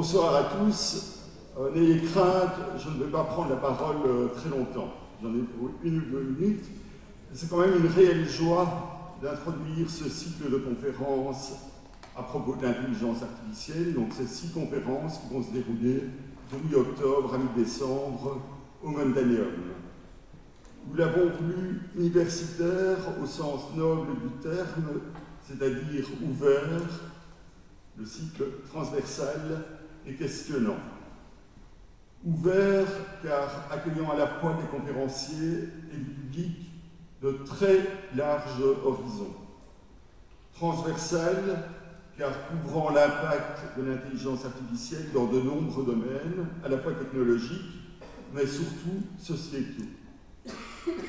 bonsoir à tous. Euh, n'ayez crainte, je ne vais pas prendre la parole euh, très longtemps. J'en ai une ou deux minutes. C'est quand même une réelle joie d'introduire ce cycle de conférences à propos de l'intelligence artificielle. Donc, ces six conférences qui vont se dérouler de mi-octobre à mi-décembre au Mondaneum. Nous l'avons voulu universitaire au sens noble du terme, c'est-à-dire ouvert, le cycle transversal et questionnant. Ouvert car accueillant à la fois des conférenciers et du public de très larges horizons. Transversal car couvrant l'impact de l'intelligence artificielle dans de nombreux domaines, à la fois technologiques, mais surtout sociétaux.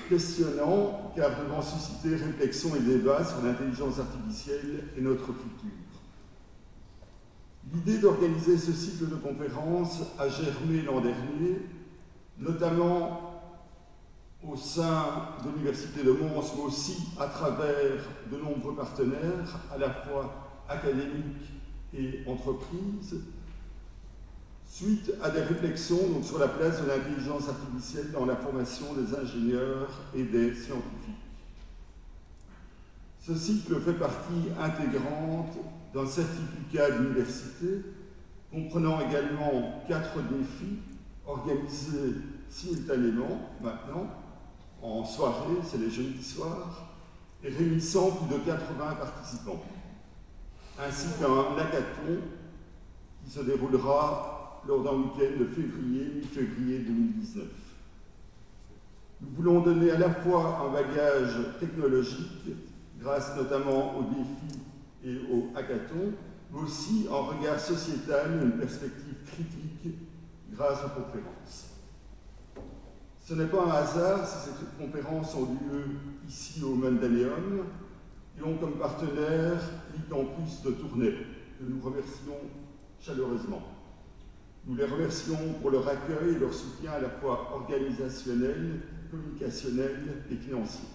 Questionnant car devant susciter réflexion et débat sur l'intelligence artificielle et notre futur. L'idée d'organiser ce cycle de conférences a germé l'an dernier, notamment au sein de l'Université de Mons, mais aussi à travers de nombreux partenaires, à la fois académiques et entreprises, suite à des réflexions donc, sur la place de l'intelligence artificielle dans la formation des ingénieurs et des scientifiques. Ce cycle fait partie intégrante d'un certificat d'université comprenant également quatre défis organisés simultanément maintenant en soirée, c'est les jeudis soirs, et réunissant plus de 80 participants, ainsi qu'un hackathon qui se déroulera lors d'un week-end de février, mi-février 2019. Nous voulons donner à la fois un bagage technologique, grâce notamment aux défis et au hackathon, mais aussi en regard sociétal, une perspective critique grâce aux conférences. Ce n'est pas un hasard si ces conférences ont lieu ici au Mandaleum ont comme partenaire l'e-campus de Tournai, que nous remercions chaleureusement. Nous les remercions pour leur accueil et leur soutien à la fois organisationnel, communicationnel et financier.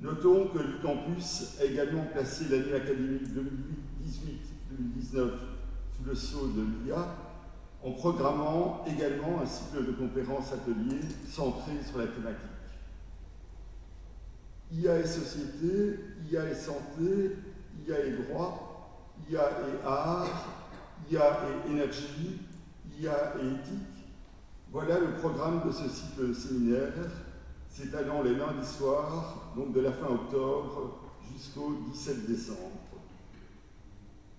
Notons que le campus a également placé l'année académique 2018-2019 sous le sceau de l'IA, en programmant également un cycle de conférences ateliers centré sur la thématique. IA et société, IA et santé, IA et droit, IA et art, IA et énergie, IA et éthique. Voilà le programme de ce cycle séminaire s'étalant les lundis soirs, donc de la fin octobre jusqu'au 17 décembre.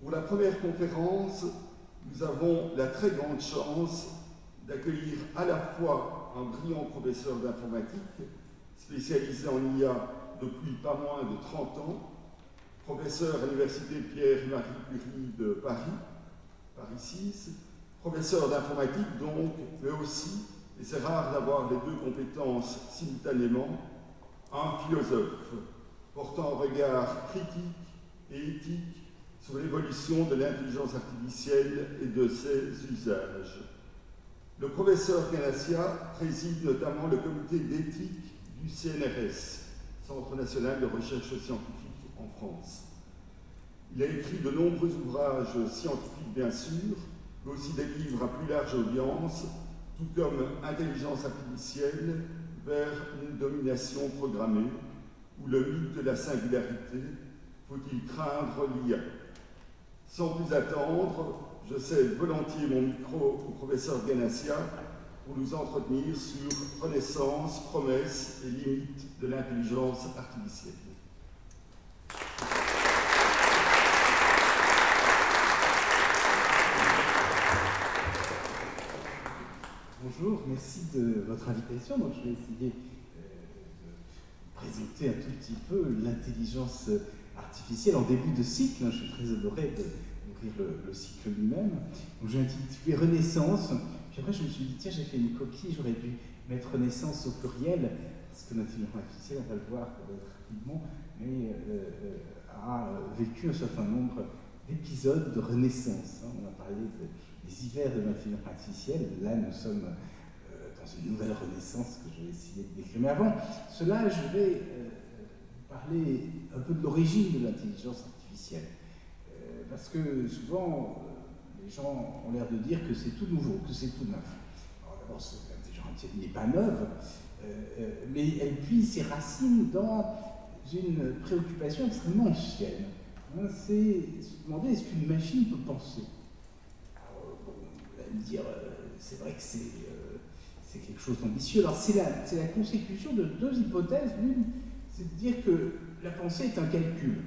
Pour la première conférence, nous avons la très grande chance d'accueillir à la fois un brillant professeur d'informatique, spécialisé en IA depuis pas moins de 30 ans, professeur à l'Université Pierre-Marie Curie de Paris, Paris 6, professeur d'informatique donc, mais aussi et c'est rare d'avoir les deux compétences simultanément, un philosophe portant un regard critique et éthique sur l'évolution de l'intelligence artificielle et de ses usages. Le professeur Ganassia préside notamment le comité d'éthique du CNRS, Centre national de recherche scientifique en France. Il a écrit de nombreux ouvrages scientifiques, bien sûr, mais aussi des livres à plus large audience tout comme intelligence artificielle vers une domination programmée, ou le mythe de la singularité, faut-il craindre l'IA Sans plus attendre, je cède volontiers mon micro au professeur Ganassia nous entretenir sur renaissance, promesses et limites de l'intelligence artificielle. Bonjour, merci de votre invitation. Donc, je vais essayer euh, de présenter un tout petit peu l'intelligence artificielle en début de cycle. Je suis très honoré d'ouvrir le, le, cycle lui-même. J'ai intitulé Renaissance. Puis après, je me suis dit, tiens, j'ai fait une coquille, j'aurais dû mettre Renaissance au pluriel, parce que l'intelligence artificielle, on va le voir rapidement, mais euh, euh, a vécu un certain nombre d'épisodes de renaissance. Hein. On a parlé de les hivers de l'intelligence artificielle. Là, nous sommes euh, dans une nouvelle renaissance que je vais essayer de décrire. Mais avant cela, je vais parler un peu de l'origine de l'intelligence artificielle. parce que souvent, les gens ont l'air de dire que c'est tout nouveau, que c'est tout neuf. Alors d'abord, artificielle n'est pas neuve, mais elle puise ses racines dans une préoccupation extrêmement ancienne. Hein, c'est se demander est-ce qu'une machine peut penser? Alors, bon, vous allez me dire, euh, c'est vrai que euh, c'est quelque chose d'ambitieux. Alors, c'est la, la, consécution de deux hypothèses. L'une, c'est de dire que la pensée est un calcul.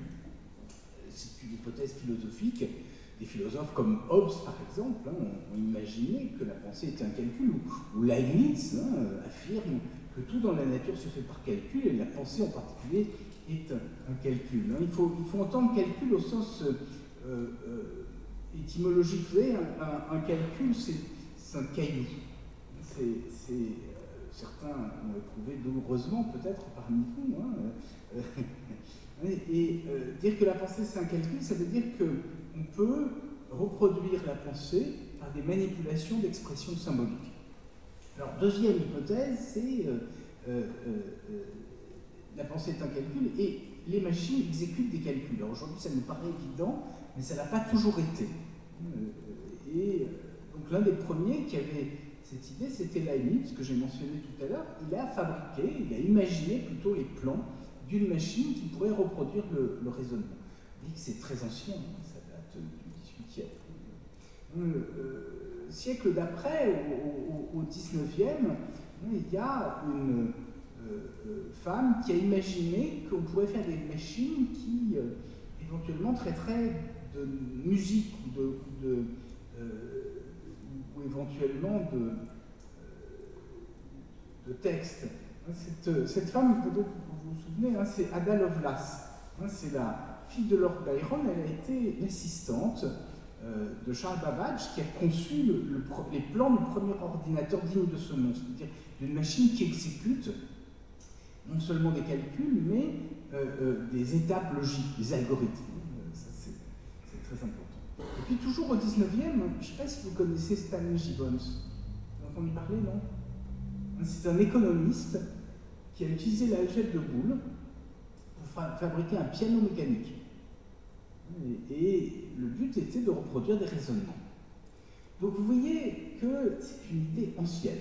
C'est une hypothèse philosophique. Des philosophes comme Hobbes, par exemple, hein, ont, imaginé que la pensée était un calcul, ou, Leibniz hein, affirme que tout dans la nature se fait par calcul, et la pensée en particulier est un, calcul. Hein. Il, faut, entendre calcul au sens euh, euh, étymologique. Vous savez, un, calcul, c'est un caillou. Euh, certains l'ont éprouvé douloureusement, peut-être parmi vous. Et dire que la pensée, c'est un calcul, ça veut dire qu'on peut reproduire la pensée par des manipulations d'expressions symboliques. Alors, deuxième hypothèse, c'est la pensée est un calcul et les machines exécutent des calculs. Aujourd'hui, ça nous paraît évident, mais ça n'a pas toujours été. Euh, et euh, donc l'un des premiers qui avait cette idée, c'était Leibniz, que j'ai mentionné tout à l'heure. Il a fabriqué, il a imaginé plutôt les plans d'une machine qui pourrait reproduire le, raisonnement. C'est très ancien, hein, ça date du 18e. Euh, siècle d'après, au, au, 19e, il y a une, euh, euh, femme qui a imaginé qu'on pourrait faire des machines qui éventuellement traiteraient de musique ou, de, ou éventuellement de, de texte. Cette, cette, femme, vous vous souvenez, hein, c'est Ada Lovelace. Hein, c'est la fille de Lord Byron, elle a été l'assistante de Charles Babbage qui a conçu les plans du premier ordinateur digne de ce nom, c'est-à-dire d'une machine qui exécute non seulement des calculs, mais euh, euh, des étapes logiques, des algorithmes. Euh, ça, c'est très important. Et puis, toujours au 19e, je ne sais pas si vous connaissez Stanley Gibbons. Vous entendu parler, non? C'est un économiste qui a utilisé l'algèbre de Boole pour fabriquer un piano mécanique. Et, le but était de reproduire des raisonnements. Donc vous voyez que c'est une idée ancienne.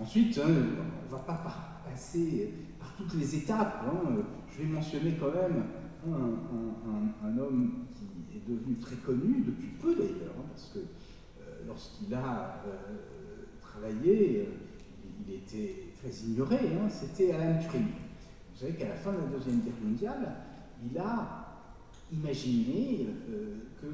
Ensuite, hein, on ne va pas passer par toutes les étapes. Hein. Je vais mentionner quand même un, homme qui est devenu très connu, depuis peu d'ailleurs, hein, parce que euh, lorsqu'il a euh, travaillé, euh, il était très ignoré, c'était Alan Turing. Vous savez qu'à la fin de la Deuxième Guerre mondiale, il a imaginé que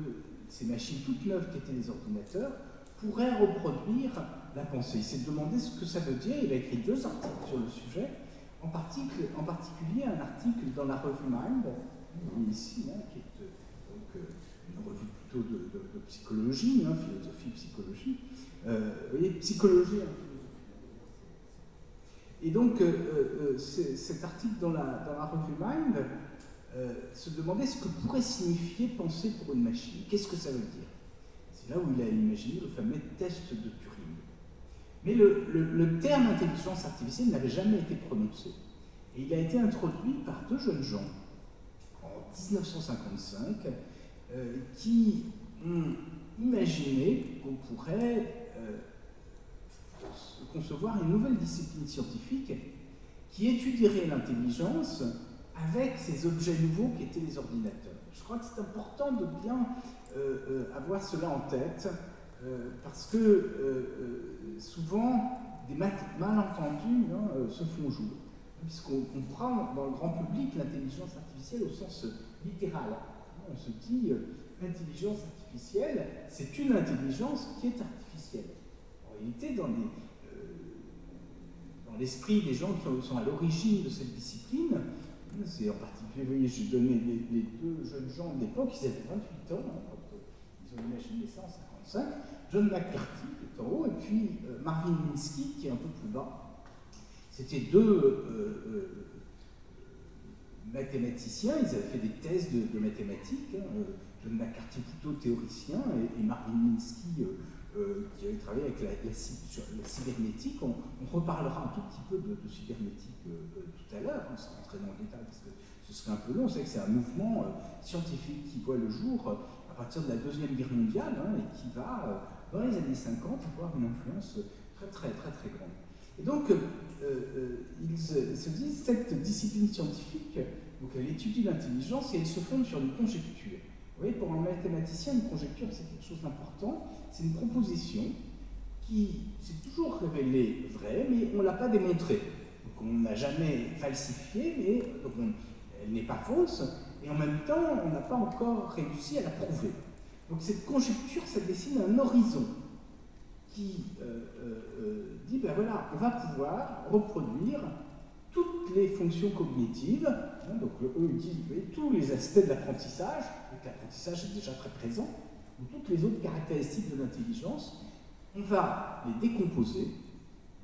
ces machines toutes neuves qui étaient les ordinateurs pourraient reproduire la pensée. Il s'est demandé ce que ça veut dire. Il a écrit deux articles sur le sujet, en, particulier, un article dans la revue Mind, ici, hein, qui est euh, donc, euh, une revue plutôt de, psychologie, hein, philosophie, psychologie. Euh, voyez, psychologie, hein, Et donc, cet article dans la, dans la revue Mind se demandait ce que pourrait signifier penser pour une machine. Qu'est-ce que ça veut dire? C'est là où il a imaginé le fameux test de Turing. Mais le, terme intelligence artificielle n'avait jamais été prononcé. Et il a été introduit par deux jeunes gens en 1955 euh, qui ont imaginé qu'on pourrait euh, concevoir une nouvelle discipline scientifique qui étudierait l'intelligence avec ces objets nouveaux qui étaient les ordinateurs. Je crois que c'est important de bien euh, avoir cela en tête euh, parce que euh, euh, souvent, des malentendus hein, se font jour, puisqu'on prend dans le grand public l'intelligence artificielle au sens littéral. On se dit, l'intelligence artificielle, c'est une intelligence qui est artificielle. En réalité, dans l'esprit des gens qui sont à l'origine de cette discipline, c'est en particulier, j'ai donné les, deux jeunes gens de l'époque, ils avaient 28 ans, hein, quand ils ont imaginé ça en 55, John McCarthy, qui est en haut, et puis euh, Marvin Minsky, qui est un peu plus bas. C'était deux euh, euh, mathématiciens, ils avaient fait des thèses de, mathématiques. Hein, John McCarthy plutôt théoricien, et, Marvin Minsky, qui avait travaillé avec la, sur la cybernétique. On, reparlera un tout petit peu de, cybernétique tout à l'heure, on sera rentrer dans le détail parce que ce serait un peu long. C'est que c'est un mouvement scientifique qui voit le jour à partir de la Deuxième Guerre mondiale hein, et qui va, dans les années 50, avoir une influence très très très très grande. Et donc, ils se disent, cette discipline scientifique, donc elle étudie l'intelligence et elle se fonde sur une conjecture. Vous voyez, pour un mathématicien, une conjecture, c'est quelque chose d'important. C'est une proposition qui s'est toujours révélée vraie, mais on ne l'a pas démontrée. Donc on n'a jamais falsifié, mais elle n'est pas fausse, et en même temps, on n'a pas encore réussi à la prouver. Donc cette conjecture, ça dessine un horizon qui euh, euh, euh, dit, ben voilà, on va pouvoir reproduire toutes les fonctions cognitives, hein, donc eux ils disent tous les aspects de l'apprentissage, donc l'apprentissage est déjà très présent, ou toutes les autres caractéristiques de l'intelligence, on va les décomposer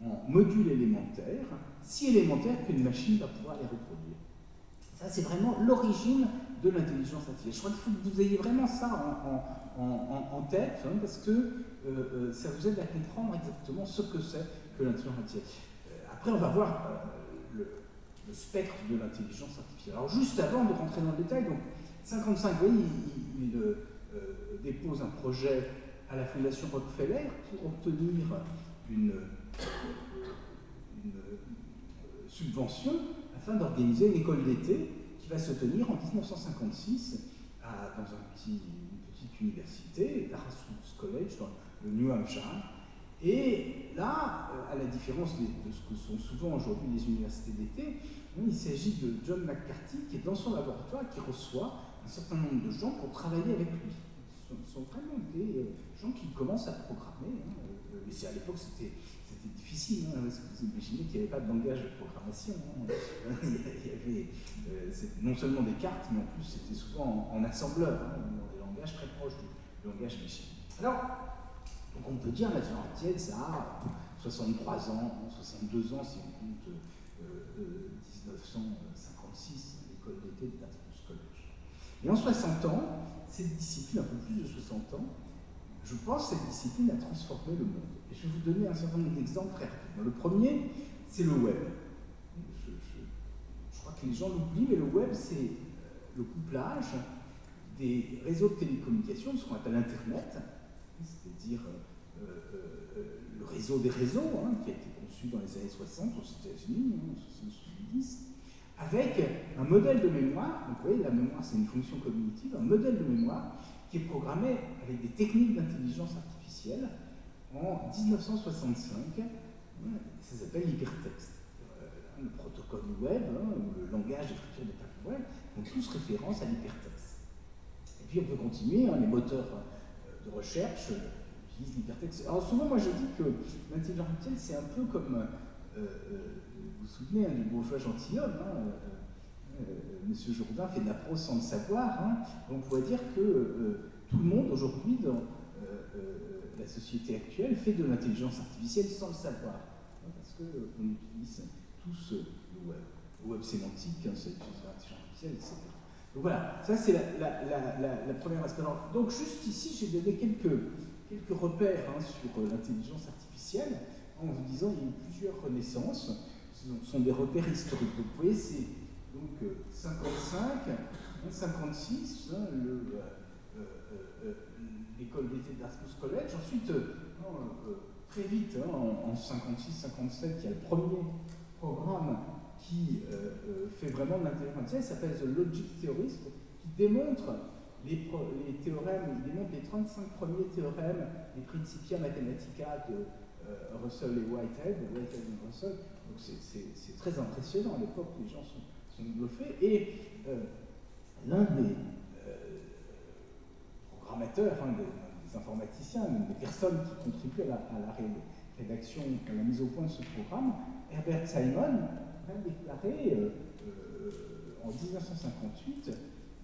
en modules élémentaires, si élémentaires qu'une machine va pouvoir les reproduire. Ça, c'est vraiment l'origine de l'intelligence artificielle. Je crois qu'il faut que vous ayez vraiment ça en, tête, hein, parce que euh, euh, ça vous aide à comprendre exactement ce que c'est que l'intelligence artificielle. Euh, après, on va voir le, spectre de l'intelligence artificielle. Alors juste avant de rentrer dans le détail, donc 55, vous voyez, il, euh, dépose un projet à la Fondation Rockefeller pour obtenir une, subvention afin d'organiser une école d'été qui va se tenir en 1956 dans petit, une petite université, l'Erasmus College, dans le New Hampshire. Et là, euh, à la différence de, ce que sont souvent aujourd'hui les universités d'été, il s'agit de John McCarthy qui est dans son laboratoire qui reçoit un certain nombre de gens pour travailler avec lui. Ce sont, vraiment des euh, gens qui commencent à programmer. Hein. Euh, mais à l'époque, c'était difficile, hein, parce que vous imaginez qu'il n'y avait pas de langage de programmation. Hein. Il y avait non seulement des cartes, mais en plus c'était souvent en, assembleur, dans des langages très proches du langage machine. Alors, donc on peut dire la Artienne, ça a 63 ans, 62 ans si on compte 1956, euh, l'école d'été de. Et en 60 ans, cette discipline, un peu plus de 60 ans, je pense que cette discipline a transformé le monde. Et je vais vous donner un certain nombre d'exemples très rapidement. Le premier, c'est le web. Je, crois que les gens l'oublient, mais le web, c'est euh, le couplage des réseaux de télécommunications, ce qu'on appelle Internet, c'est-à-dire euh, euh, le réseau des réseaux, hein, qui a été conçu dans les années 60 aux États-Unis, hein, 70, avec un modèle de mémoire, donc vous voyez, la mémoire c'est une fonction cognitive, un modèle de mémoire qui est programmé avec des techniques d'intelligence artificielle en 1965, hein, ça s'appelle l'hypertexte. Euh, le protocole web, ou le langage d'écriture des pages web, font tous référence à l'hypertexte. Et puis on peut continuer, les moteurs de recherche utilisent l'hypertexte. Alors souvent, moi je dis que l'intelligence artificielle, c'est un peu comme, euh, euh, souvenez hein, du bourgeois gentilhomme, hein, euh, Monsieur Jourdain fait de la prose sans le savoir, hein. on pourrait dire que tout le monde aujourd'hui dans la société actuelle fait de l'intelligence artificielle sans le savoir, parce qu'on utilise tous le web, le web sémantique, c'est l'intelligence artificielle, etc. Donc voilà, ça c'est la, première aspect. Donc juste ici, j'ai donné quelques, quelques repères hein, sur euh, l'intelligence artificielle en vous disant qu'il y a eu plusieurs renaissances. Ce sont des repères historiques. vous voyez, c'est donc 55, euh, 56, hein, hein, euh, l'école d'été d'Erasmus College. Ensuite, très vite, en, en 56-57, il y a le premier programme qui euh, euh, fait vraiment de l'intelligence artificielle, s'appelle The Logic Theorist, qui démontre les, les, théorèmes, il démontre les 35 premiers théorèmes des Principia Mathematica de euh, Russell et Whitehead, Whitehead et Russell. Donc c'est très impressionnant, à l'époque les gens sont, sont bluffés. Et l'un des programmateurs, hein, des, informaticiens, des personnes qui contribuent à la, à la rédaction, à la mise au point de ce programme, Herbert Simon, déclaré euh, euh, en 1958,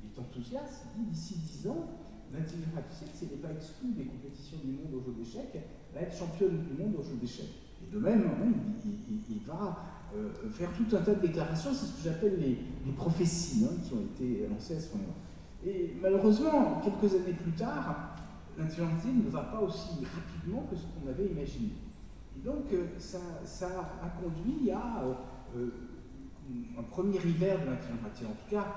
il est enthousiaste, il dit d'ici 10 ans, l'intelligence artificielle, elle n'est pas exclue des compétitions du monde au jeu d'échecs, va être championne du monde au jeu d'échecs. De même, hein, il, va euh, faire tout un tas de déclarations, c'est ce que j'appelle les, prophéties hein, qui ont été lancées à ce moment-là. Et malheureusement, quelques années plus tard, l'intelligence ne va pas aussi rapidement que ce qu'on avait imaginé. Et donc, ça, ça, a conduit à un premier hiver de l'intelligence artificielle, en tout cas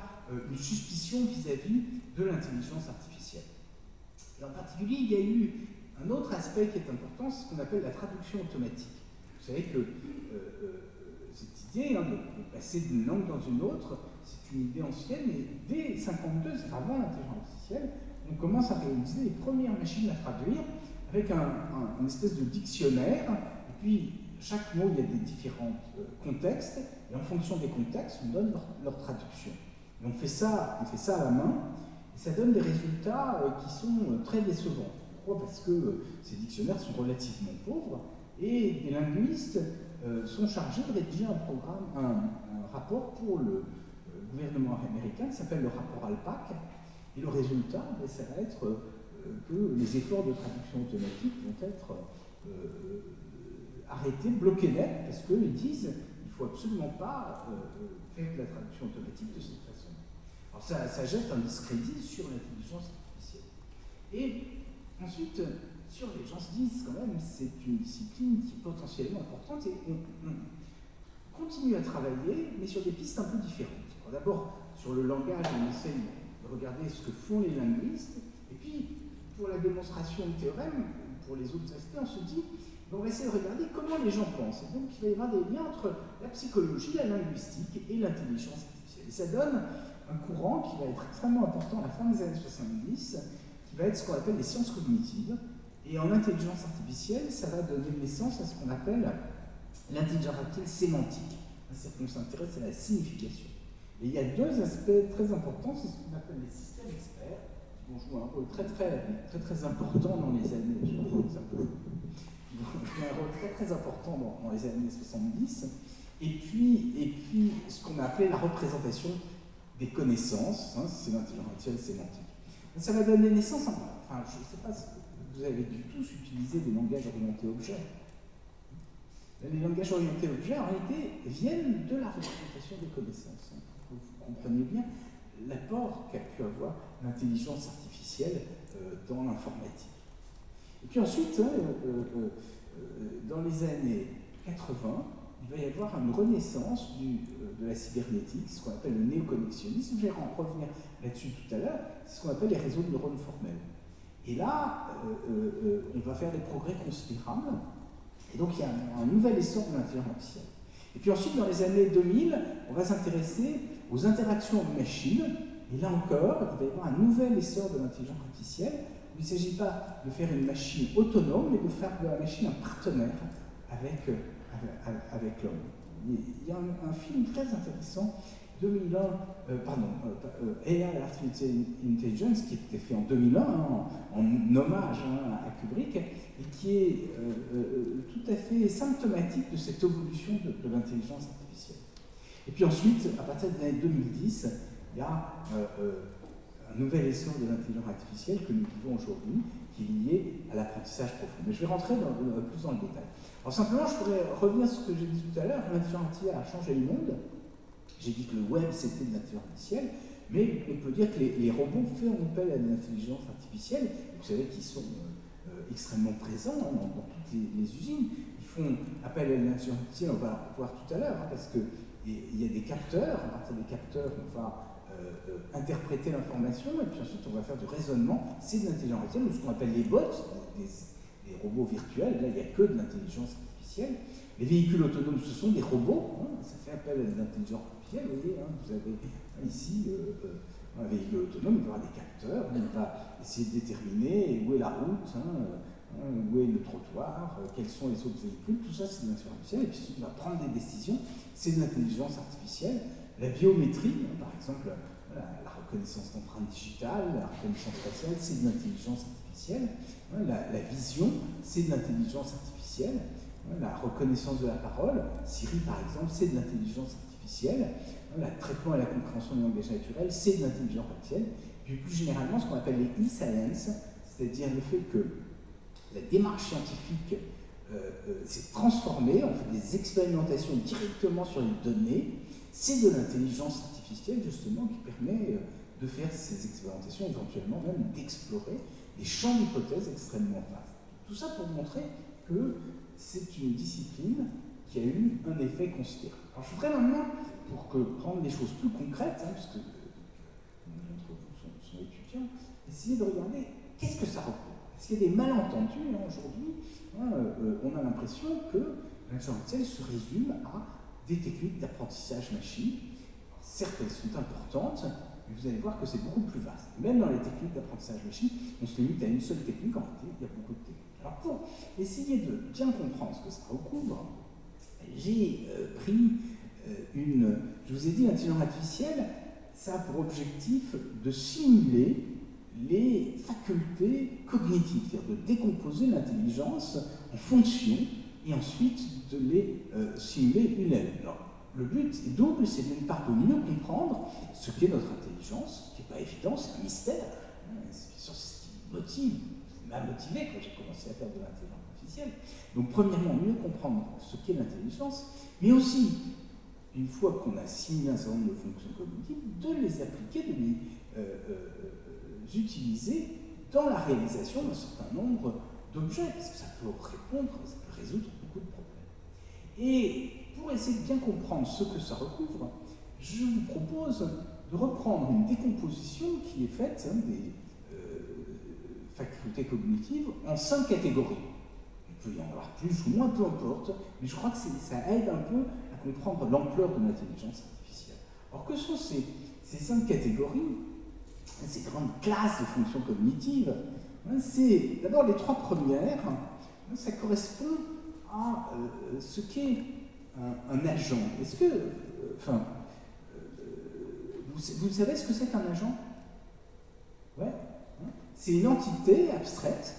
une suspicion vis-à-vis de l'intelligence artificielle. Et en particulier, il y a eu un autre aspect qui est important, c'est ce qu'on appelle la traduction automatique. Savez que cette idée de, passer d'une langue dans une autre, c'est une idée ancienne, et dès 52, c'est avant l'intelligence artificielle, on commence à réaliser les premières machines à traduire avec un, espèce de dictionnaire, et puis chaque mot, il y a des différents euh, contextes, et en fonction des contextes, on donne leur, traduction. Et on fait, ça, on fait ça à la main, et ça donne des résultats euh, qui sont euh, très décevants. Pourquoi? Parce que ces dictionnaires sont relativement pauvres, et des linguistes euh, sont chargés de rédiger un programme, un, rapport pour le euh, gouvernement américain qui s'appelle le rapport ALPAC. Et le résultat, ben, ça va être euh, que les efforts de traduction automatique vont être arrêtés, bloqués net, parce qu'ils disent il ne faut absolument pas faire de la traduction automatique de cette façon. Alors ça, ça jette un discrédit sur l'intelligence artificielle. Et ensuite, les gens se disent quand même c'est une discipline qui est potentiellement importante et on, continue à travailler, mais sur des pistes un peu différentes. D'abord, sur le langage, on essaye de regarder ce que font les linguistes, et puis pour la démonstration du théorème, pour les autres aspects, on se dit on va essayer de regarder comment les gens pensent. Et donc, il va y avoir des liens entre la psychologie, la linguistique et l'intelligence artificielle. Et ça donne un courant qui va être extrêmement important à la fin des années 70, qui va être ce qu'on appelle les sciences cognitives, et en intelligence artificielle, ça va donner naissance à ce qu'on appelle l'intelligence artificielle sémantique. C'est qu'on s'intéresse à la signification. Et il y a deux aspects très importants, c'est ce qu'on appelle les systèmes experts, qui vont jouer un rôle très très, très, très important dans les années, je un rôle très très important dans, les années 70, et puis, et puis ce qu'on a appelé la représentation des connaissances, hein, c'est l'intelligence artificielle sémantique. ça va donner naissance, enfin je ne sais pas vous avez dû tous utiliser des langages orientés objets. Les langages orientés objets, en réalité, viennent de la représentation des connaissances. Vous comprenez bien l'apport qu'a pu avoir l'intelligence artificielle euh, dans l'informatique. Et puis ensuite, hein, euh, euh, dans les années 80, il va y avoir une renaissance de la cybernétique, ce qu'on appelle le néoconnexionnisme. Je vais en revenir là-dessus tout à l'heure. C'est ce qu'on appelle les réseaux de neurones formels. Et là, euh, euh, euh, on va faire des progrès considérables. Et donc, il y a un, nouvel essor de l'intelligence artificielle. Et puis ensuite, dans les années 2000, on va s'intéresser aux interactions machines. Et là encore, il va y avoir un nouvel essor de l'intelligence artificielle. Il ne s'agit pas de faire une machine autonome, mais de faire de la machine un partenaire avec, l'homme. Il y a un, film très intéressant 2001, euh, pardon, euh, euh AI Artificial Intelligence, qui était fait en 2001, hein, en, hommage hein, à Kubrick, et qui est euh, tout à fait symptomatique de cette évolution de, l'intelligence artificielle. Et puis ensuite, à partir des années 2010, il y a un nouvel essor de l'intelligence artificielle que nous vivons aujourd'hui, qui est lié à l'apprentissage profond. Mais je vais rentrer plus dans le détail. Alors simplement, je pourrais revenir sur ce que j'ai dit tout à l'heure, l'intelligence artificielle a changé le monde, j'ai dit que le web, c'était de l'intelligence artificielle, mais on peut dire que les, robots font appel à l'intelligence artificielle, vous savez qu'ils sont euh, euh, extrêmement présents dans, toutes les, usines. Ils font appel à l'intelligence artificielle, on va voir tout à l'heure, hein, parce qu'il y a des capteurs, à partir des capteurs, on va euh, interpréter l'information, et puis ensuite on va faire du raisonnement. C'est de l'intelligence artificielle, ou ce qu'on appelle les bots, des robots virtuels, là il n'y a que de l'intelligence artificielle. Les véhicules autonomes, ce sont des robots, hein, ça fait appel à l'intelligence Vous voyez, hein, vous avez ici euh, euh, un véhicule autonome, il y aura des capteurs, il va essayer de déterminer où est la route, hein, où est le trottoir, euh, quels sont les autres véhicules, tout ça c'est de l'intelligence artificielle. Et puis il va prendre des décisions, c'est de l'intelligence artificielle. La biométrie, par exemple, la reconnaissance d'empreintes digitales, la reconnaissance faciale, c'est de l'intelligence artificielle. La, la vision, c'est de l'intelligence artificielle la reconnaissance de la parole. Siri, par exemple, c'est de l'intelligence artificielle. Le traitement et la compréhension du langage naturel, c'est de l'intelligence artificielle. Puis plus généralement, ce qu'on appelle les e-science, c'est-à-dire le fait que la démarche scientifique euh, euh, s'est transformée, on fait des expérimentations directement sur les données, c'est de l'intelligence artificielle justement qui permet euh, de faire ces expérimentations, éventuellement même d'explorer. des champs d'hypothèses extrêmement vastes. Tout ça pour montrer que c'est une discipline qui a eu un effet considérable. Je voudrais maintenant, pour que, prendre des choses plus concrètes, hein, puisque euh, d'entre vous sont, étudiants, essayer de regarder qu'est-ce que ça recouvre. Est-ce qu'il y a des malentendus hein, aujourd'hui hein, euh, On a l'impression que l'intelligence se résume à des techniques d'apprentissage machine. Certes, elles sont importantes, mais vous allez voir que c'est beaucoup plus vaste. Même dans les techniques d'apprentissage machine, on se limite à une seule technique, en réalité, il y a beaucoup de techniques. Alors pour essayer de bien comprendre ce que ça recouvre, j'ai euh, pris euh, une... Je vous ai dit, l'intelligence artificielle, ça a pour objectif de simuler les facultés cognitives, c'est-à-dire de décomposer l'intelligence en fonctions et ensuite de les euh, simuler une à une. Le but est double, c'est d'une part de mieux comprendre ce qu'est notre intelligence, ce qui n'est pas évident, c'est un mystère, hein, c'est ce qui motive, m'a motivé quand j'ai commencé à faire de l'intelligence artificielle. Donc premièrement, mieux comprendre ce qu'est l'intelligence, mais aussi, une fois qu'on a simulé un certain nombre de fonctions cognitives, de les appliquer, de les euh, euh, utiliser dans la réalisation d'un certain nombre d'objets, parce que ça peut répondre, ça peut résoudre beaucoup de problèmes. Et pour essayer de bien comprendre ce que ça recouvre, je vous propose de reprendre une décomposition qui est faite hein, des euh, facultés cognitives en cinq catégories. Il peut y en avoir plus ou moins, peu importe, mais je crois que ça aide un peu à comprendre l'ampleur de l'intelligence artificielle. Alors que sont ces, ces cinq catégories, ces grandes classes de fonctions cognitives hein, C'est d'abord les trois premières, hein, ça correspond à euh, ce qu'est un, agent. Est-ce que, euh, enfin, euh, vous, savez ce que c'est qu'un agent? Ouais. Hein? C'est une entité abstraite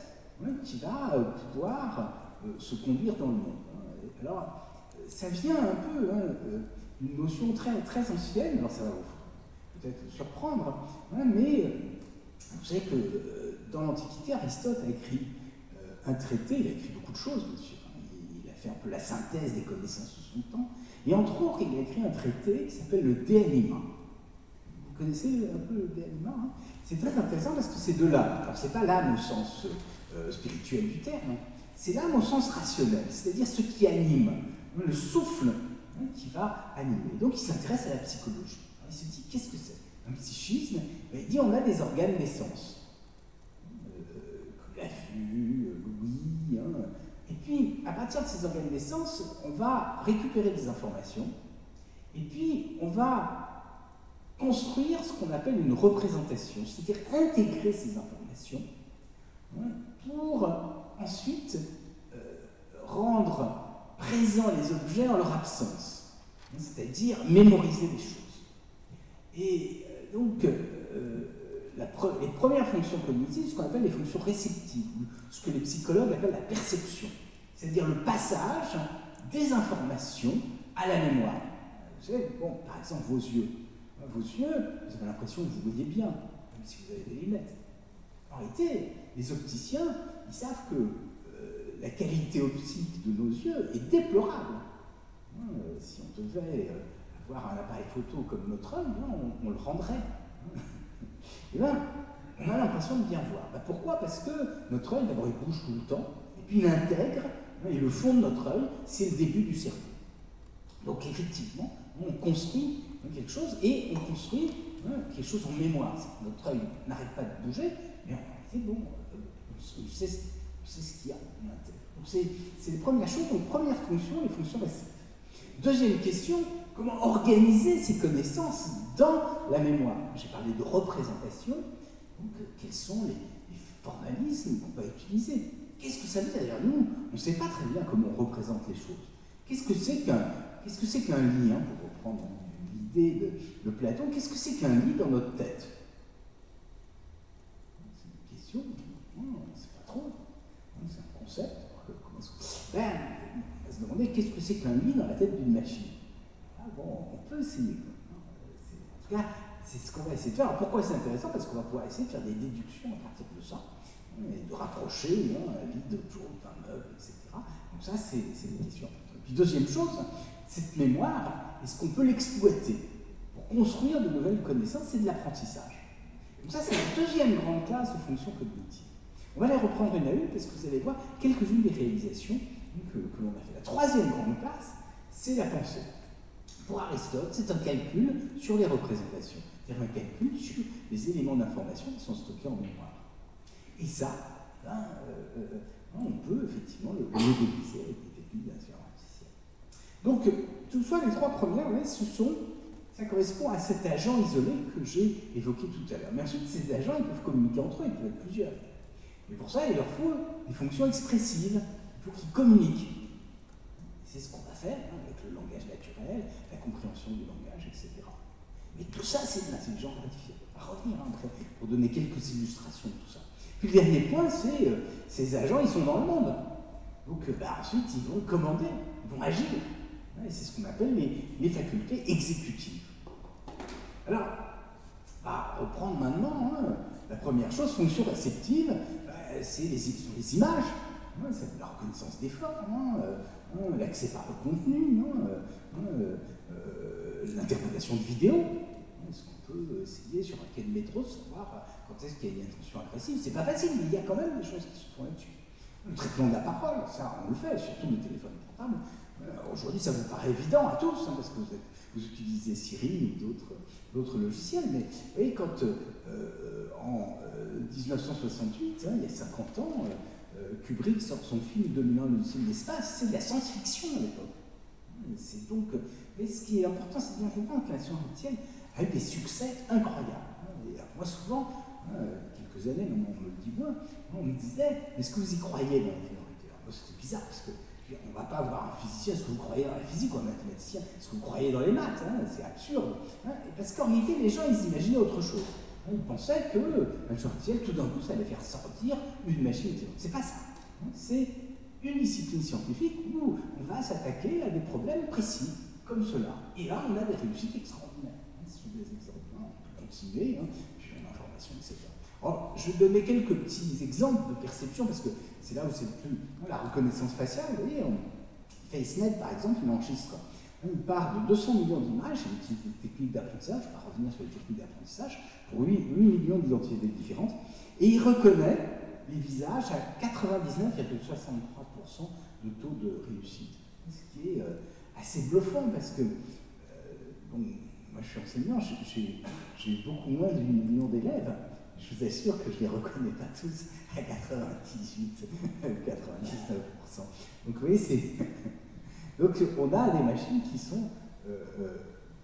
qui va pouvoir se conduire dans le monde. Hein. Alors, ça vient un peu, hein, une notion très, très ancienne, alors ça va peut-être vous surprendre, mais vous savez que dans l'Antiquité, Aristote a écrit un traité, il a écrit beaucoup de choses, monsieur fait un peu la synthèse des connaissances de son temps. Et entre autres, il a écrit un traité qui s'appelle le De Anima. Vous connaissez un peu le De Anima hein? C'est très intéressant parce que c'est de l'âme. Alors, c'est pas l'âme au sens euh, spirituel du terme, c'est l'âme au sens rationnel, c'est-à-dire ce qui anime, le souffle hein, qui va animer. Donc, il s'intéresse à la psychologie. il se dit qu'est-ce que c'est? Un psychisme ben, Il dit on a des organes d'essence. Euh, la vue, l'ouïe, hein, et puis, à partir de ces organes d'essence, on va récupérer des informations, et puis on va construire ce qu'on appelle une représentation, c'est-à-dire intégrer ces informations pour ensuite euh, rendre présents les objets en leur absence, hein, c'est-à-dire mémoriser les choses. Et euh, donc, euh, les premières fonctions cognitives, ce qu'on appelle les fonctions réceptives, ce que les psychologues appellent la perception, c'est-à-dire le passage des informations à la mémoire. Vous savez, bon, par exemple, vos yeux. Vos yeux, vous avez l'impression que vous voyez bien, même si vous avez des lunettes. En réalité, les opticiens, ils savent que euh, la qualité optique de nos yeux est déplorable. Hein, euh, si on devait euh, avoir un appareil photo comme notre œil, hein, on, le rendrait. Et là, on a l'impression de bien voir. Bah, pourquoi? Parce que notre œil, d'abord, il bouge tout le temps, et puis il intègre, et le fond de notre œil, c'est le début du cerveau. Donc effectivement, on construit quelque chose, et on construit hein, quelque chose en mémoire. Notre œil n'arrête pas de bouger, réalité, bon, euh, on sait, ce qu'il y a c'est les premières choses, donc première fonction, les fonctions récentes. Deuxième question, comment organiser ces connaissances dans la mémoire? J'ai parlé de représentation, donc euh, quels sont les, formalismes qu'on va utiliser? Qu'est-ce que ça veut dire? Nous, on ne sait pas très bien comment on représente les choses. Qu'est-ce que c'est qu'un hein, pour reprendre l'idée de, Platon Qu'est-ce que c'est qu'un lit dans notre tête? Question, on ne sait pas trop. C'est un concept. Ben, on va se demander qu'est-ce que c'est qu'un lit dans la tête d'une machine? Ah bon, on peut essayer. En tout cas, c'est ce qu'on va essayer de faire. Pourquoi c'est intéressant? Parce qu'on va pouvoir essayer de faire des déductions à partir de ça, hein, et de rapprocher hein, un lit d'autre chose, d'un meuble, etc. Donc ça, c'est une question. Et puis deuxième chose, cette mémoire, est-ce qu'on peut l'exploiter? Pour construire de nouvelles connaissances C'est de l'apprentissage. Donc ça, c'est la deuxième grande classe de fonctions cognitives. On va les reprendre une à une parce que vous allez voir quelques-unes des réalisations que, l'on a fait. La troisième grande classe, c'est la pensée. Pour Aristote, c'est un calcul sur les représentations, c'est-à-dire un calcul sur les éléments d'information qui sont stockés en mémoire. Et ça, ben, euh, euh, on peut effectivement le modéliser avec des techniques d'intelligence artificielle. Donc, tout les trois premières, ce sont, ça correspond à cet agent isolé que j'ai évoqué tout à l'heure. Mais ensuite, ces agents, ils peuvent communiquer entre eux, ils peuvent être plusieurs. Et pour ça, il leur faut des fonctions expressives. Il faut qu'ils communiquent. C'est ce qu'on va faire hein, avec le langage naturel, la compréhension du langage, etc. Mais tout ça, c'est de l'intelligence artificielle. On va revenir hein, après pour donner quelques illustrations de tout ça. Puis le dernier point, c'est euh, ces agents, ils sont dans le monde. Donc euh, bah, ensuite, ils vont commander, ils vont agir. C'est ce qu'on appelle les, facultés exécutives. Alors, à reprendre maintenant, hein, la première chose, fonction réceptive, bah, c'est les, images. c'est la reconnaissance des formes, euh, l'accès par le contenu, l'interprétation de vidéos. Est-ce qu'on peut essayer sur un quai de métro de savoir quand est-ce qu'il y a une intention agressive? C'est pas facile, mais il y a quand même des choses qui se font là-dessus. Le traitement de la parole, ça on le fait, surtout le téléphone portable. Euh, aujourd'hui, ça vous paraît évident à tous, hein, parce que vous, utilisez Siri ou d'autres logiciels, mais quand euh, en 1968, hein, il y a 50 ans, Kubrick sort son film dominant le film d'espace, c'est de la science-fiction à l'époque. C'est donc, mais ce qui est important, c'est de bien comprendre que la science-fiction a eu des succès incroyables. moi, souvent, euh, quelques années, on me le dit on me disait, est-ce que vous y croyez dans la minorité C'était bizarre, parce que on ne va pas avoir un physicien, est-ce que vous croyez dans la physique ou un mathématicien? Est-ce que vous croyez dans les maths hein? C'est absurde. Hein? parce qu'en réalité, les gens, ils imaginaient autre chose. Hein. Ils pensaient que l'intelligence artificielle, tout d'un coup, ça allait faire sortir une machine. C'est pas ça. C'est une discipline scientifique où on va s'attaquer à des problèmes précis, comme cela. Et là, on a des réussites extraordinaires. Ce des exemples, on peut continuer, puis information, etc. Alors, je vais donner quelques petits exemples de perception, parce que c'est là où c'est plus. La reconnaissance faciale, vous voyez, FaceNet, par exemple, il enregistre. Il part de 200 millions d'images, il utilise des techniques d'apprentissage, on va revenir sur les techniques d'apprentissage, pour 8, 8 millions d'identités différentes, et il reconnaît les visages à 99,63% de taux de réussite. Ce qui est euh, assez bluffant parce que, euh, bon, moi je suis enseignant, j'ai beaucoup moins de 8 millions d'élèves. Je vous assure que je ne les reconnais pas tous à 98, 99%. Donc vous voyez, c'est. Donc on a des machines qui sont euh,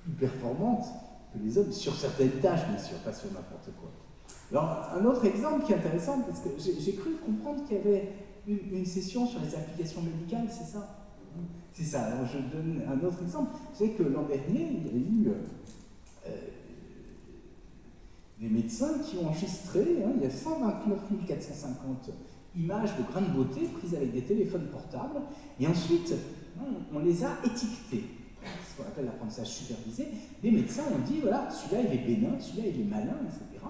plus performantes que les hommes sur certaines tâches, bien sûr, pas sur n'importe quoi. Alors, un autre exemple qui est intéressant, parce que j'ai cru comprendre qu'il y avait une, session sur les applications médicales, c'est ça? C'est ça. Alors, je donne un autre exemple. Vous savez que l'an dernier, il y a eu euh, des médecins qui ont enregistré, hein, il y a 129 450 images de grains de beauté prises avec des téléphones portables, et ensuite, on les a étiquetées. Ce qu'on appelle l'apprentissage supervisé, les médecins ont dit, voilà, celui-là il est bénin, celui-là il est malin, etc.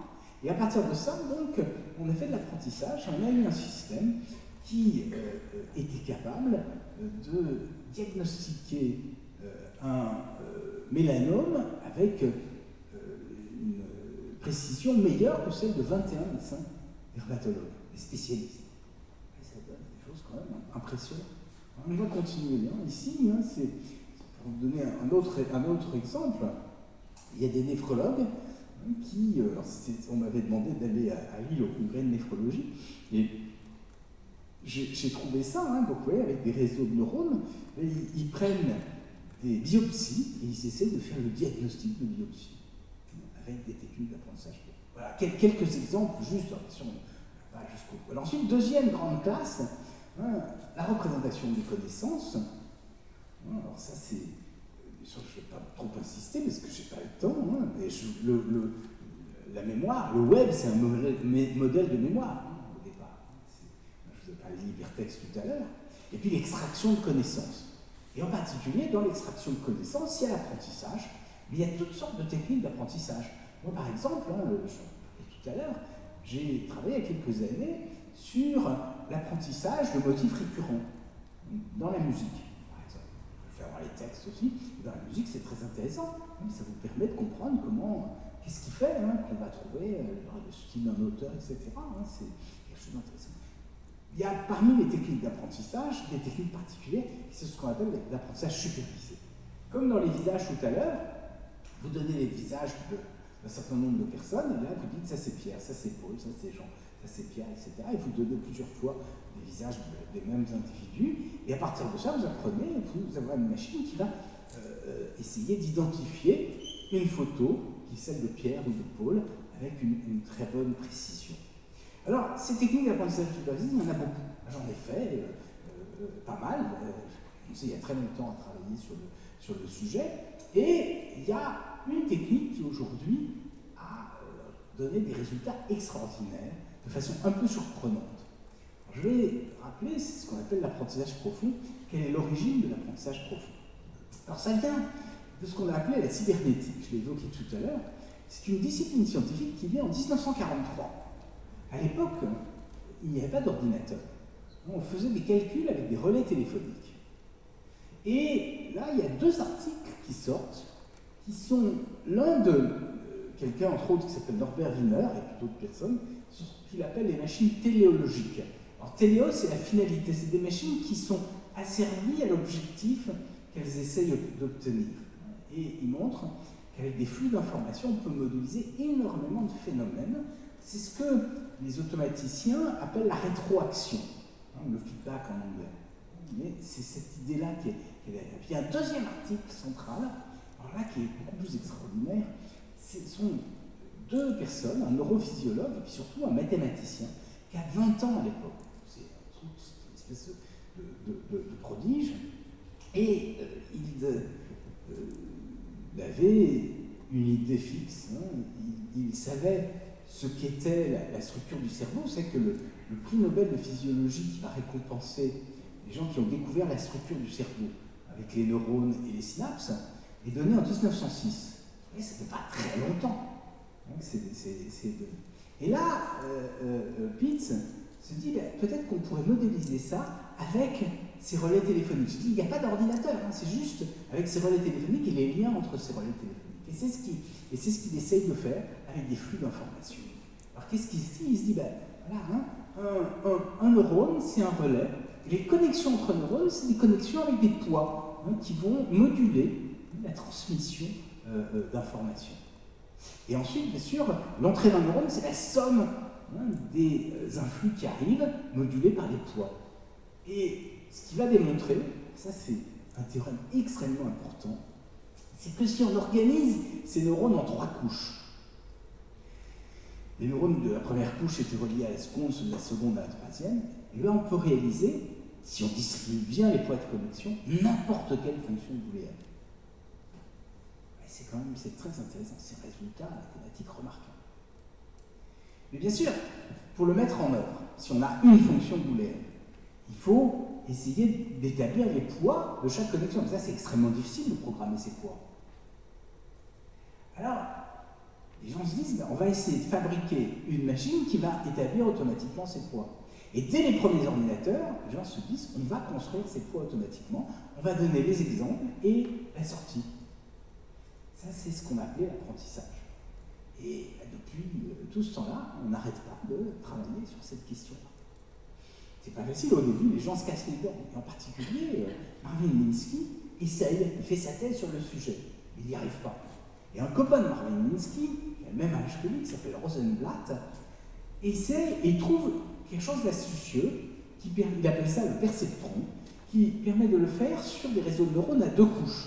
Et à partir de ça, donc, on a fait de l'apprentissage, on a eu un système qui euh, était capable de diagnostiquer euh, un euh, mélanome avec précision meilleure que celle de 21 médecins dermatologues, spécialistes. Et ça donne des choses quand même impressionnantes. On va continuer. Hein. Ici, hein, c'est pour vous donner un autre, exemple. Il y a des néphrologues qui, euh, on m'avait demandé d'aller à, Lille au congrès de néphrologie, et j'ai trouvé ça, hein, donc vous voyez, avec des réseaux de neurones, ils, prennent des biopsies et ils essaient de faire le diagnostic de biopsie avec des techniques d'apprentissage. Voilà, quelques exemples, juste, attention, pas jusqu'au bout. ensuite, deuxième grande classe, hein, la représentation des connaissances. Alors ça, c'est je ne vais pas trop insister parce que je n'ai pas le temps, hein, mais le, la mémoire, le web, c'est un modèle, de mémoire hein, au départ. Je vous ai parlé d'hypertexte tout à l'heure. Et puis l'extraction de connaissances. Et en particulier, dans l'extraction de connaissances, il y a l'apprentissage, mais il y a toutes sortes de techniques d'apprentissage. Moi, par exemple, hein, tout à l'heure, j'ai travaillé il y a quelques années sur l'apprentissage de motifs récurrents dans la musique faire voir les textes aussi. Dans la musique, c'est très intéressant. Ça vous permet de comprendre comment, qu'est-ce qui fait hein, qu'on va trouver euh, le style d'un auteur, etc. Hein. c'est quelque chose intéressant. Il y a parmi les techniques d'apprentissage des techniques particulières sont ce qu'on appelle l'apprentissage supervisé. Comme dans les visages tout à l'heure, vous donnez les visages d'un certain nombre de personnes, et là vous dites ça c'est Pierre, ça c'est Paul, ça c'est Jean, ça c'est Pierre, etc. Et vous donnez plusieurs fois les visages des mêmes individus, et à partir de ça vous apprenez, vous avez une machine qui va euh, essayer d'identifier une photo qui est celle de Pierre ou de Paul avec une, très bonne précision. Alors, ces techniques d'apprentissage supervisé, il y en a beaucoup. J'en ai fait euh, euh, pas mal. sait, il y a très longtemps à travailler sur le, sur le sujet. Et il y a une technique qui aujourd'hui a donné des résultats extraordinaires de façon un peu surprenante. je vais rappeler ce qu'on appelle l'apprentissage profond. Quelle est l'origine de l'apprentissage profond? Alors ça vient de ce qu'on a appelé la cybernétique, je l'ai évoqué tout à l'heure. C'est une discipline scientifique qui vient en 1943. À l'époque, il n'y avait pas d'ordinateur. On faisait des calculs avec des relais téléphoniques. Et là, il y a deux articles qui sortent, qui sont l'un de euh, quelqu'un, entre autres, qui s'appelle Norbert Wiener, et d'autres personnes, qu'il appelle les machines téléologiques. Alors, téléo, c'est la finalité, c'est des machines qui sont asservies à l'objectif qu'elles essayent d'obtenir. Et il montre qu'avec des flux d'informations, on peut modéliser énormément de phénomènes. C'est ce que les automaticiens appellent la rétroaction, hein, le feedback en anglais. C'est cette idée-là qui est, derrière. il y a un deuxième article central, qui est beaucoup plus extraordinaire. Ce sont deux personnes, un neurophysiologue et puis surtout un mathématicien, qui a 20 ans à l'époque. C'est une espèce de, prodige. Et euh, il, euh, il avait une idée fixe. Hein. Il, savait ce qu'était la, structure du cerveau. C'est que le, prix Nobel de physiologie qui va récompenser les gens qui ont découvert la structure du cerveau avec les neurones et les synapses est donné en 1906. Et ça fait pas très longtemps. Hein, et là, euh, euh, euh, Pitts se dit ben, peut-être qu'on pourrait modéliser ça avec ces relais téléphoniques. Je dis, il n'y a pas d'ordinateur, hein, c'est juste avec ces relais téléphoniques et les liens entre ces relais téléphoniques. Et c'est ce qu'il ce qu'il essaye de faire avec des flux d'informations. Alors qu'est-ce qu'il se dit? Il se dit, ben, voilà, hein, un, neurone, c'est un relais. Et les connexions entre neurones, c'est des connexions avec des poids hein, qui vont moduler la transmission euh, euh, d'informations. Et ensuite, bien sûr, l'entrée d'un neurone, c'est la somme des euh, influx qui arrivent, modulés par des poids. Et ce qui va démontrer, ça c'est un théorème extrêmement important, c'est que si on organise ces neurones en trois couches, les neurones de la première couche étaient reliés à la seconde, ceux de la seconde à la troisième, et là on peut réaliser, si on distribue bien les poids de connexion, n'importe quelle fonction booléenne. C'est quand même c'est très intéressant, ces résultats mathématiques remarquables. Mais bien sûr, pour le mettre en œuvre, si on a une fonction booléenne, il faut essayer d'établir les poids de chaque connexion. Mais ça, c'est extrêmement difficile de programmer ces poids. Alors, les gens se disent, on va essayer de fabriquer une machine qui va établir automatiquement ces poids. Et dès les premiers ordinateurs, les gens se disent, on va construire ces poids automatiquement, on va donner les exemples et la sortie. C'est ce qu'on appelait l'apprentissage. Et ben, depuis euh, tout ce temps-là, on n'arrête pas de travailler sur cette question-là. C'est pas facile au début, les gens se cassent les dents. Et en particulier, euh, Marvin Minsky essaye, il fait sa thèse sur le sujet. Il n'y arrive pas. Et un copain de Marvin Minsky, qui a le même âge que lui, qui s'appelle Rosenblatt, essaie et trouve quelque chose d'astucieux, il appelle ça le perceptron, qui permet de le faire sur des réseaux de neurones à deux couches.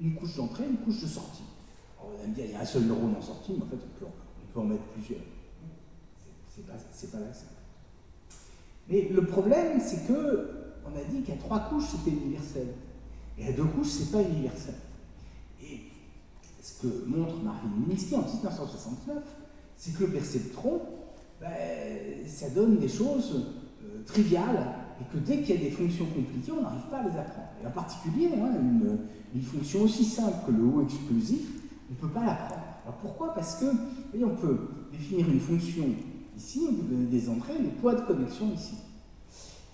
Une couche d'entrée, une couche de sortie. Alors, on va me dire, il y a un seul neurone en sortie, mais en fait, on peut, en mettre plusieurs. C'est pas, pas là ça. Mais le problème, c'est que on a dit qu'à trois couches, c'était universel. Et à deux couches, c'est pas universel. Et ce que montre Marvin Minsky en 1969, c'est que le perceptron, ben, ça donne des choses euh, triviales et que dès qu'il y a des fonctions compliquées, on n'arrive pas à les apprendre. En particulier, hein, une, fonction aussi simple que le haut exclusif, on ne peut pas l'apprendre. Alors pourquoi? Parce que, voyez, on peut définir une fonction Ici, on vous donne des entrées, les poids de connexion ici.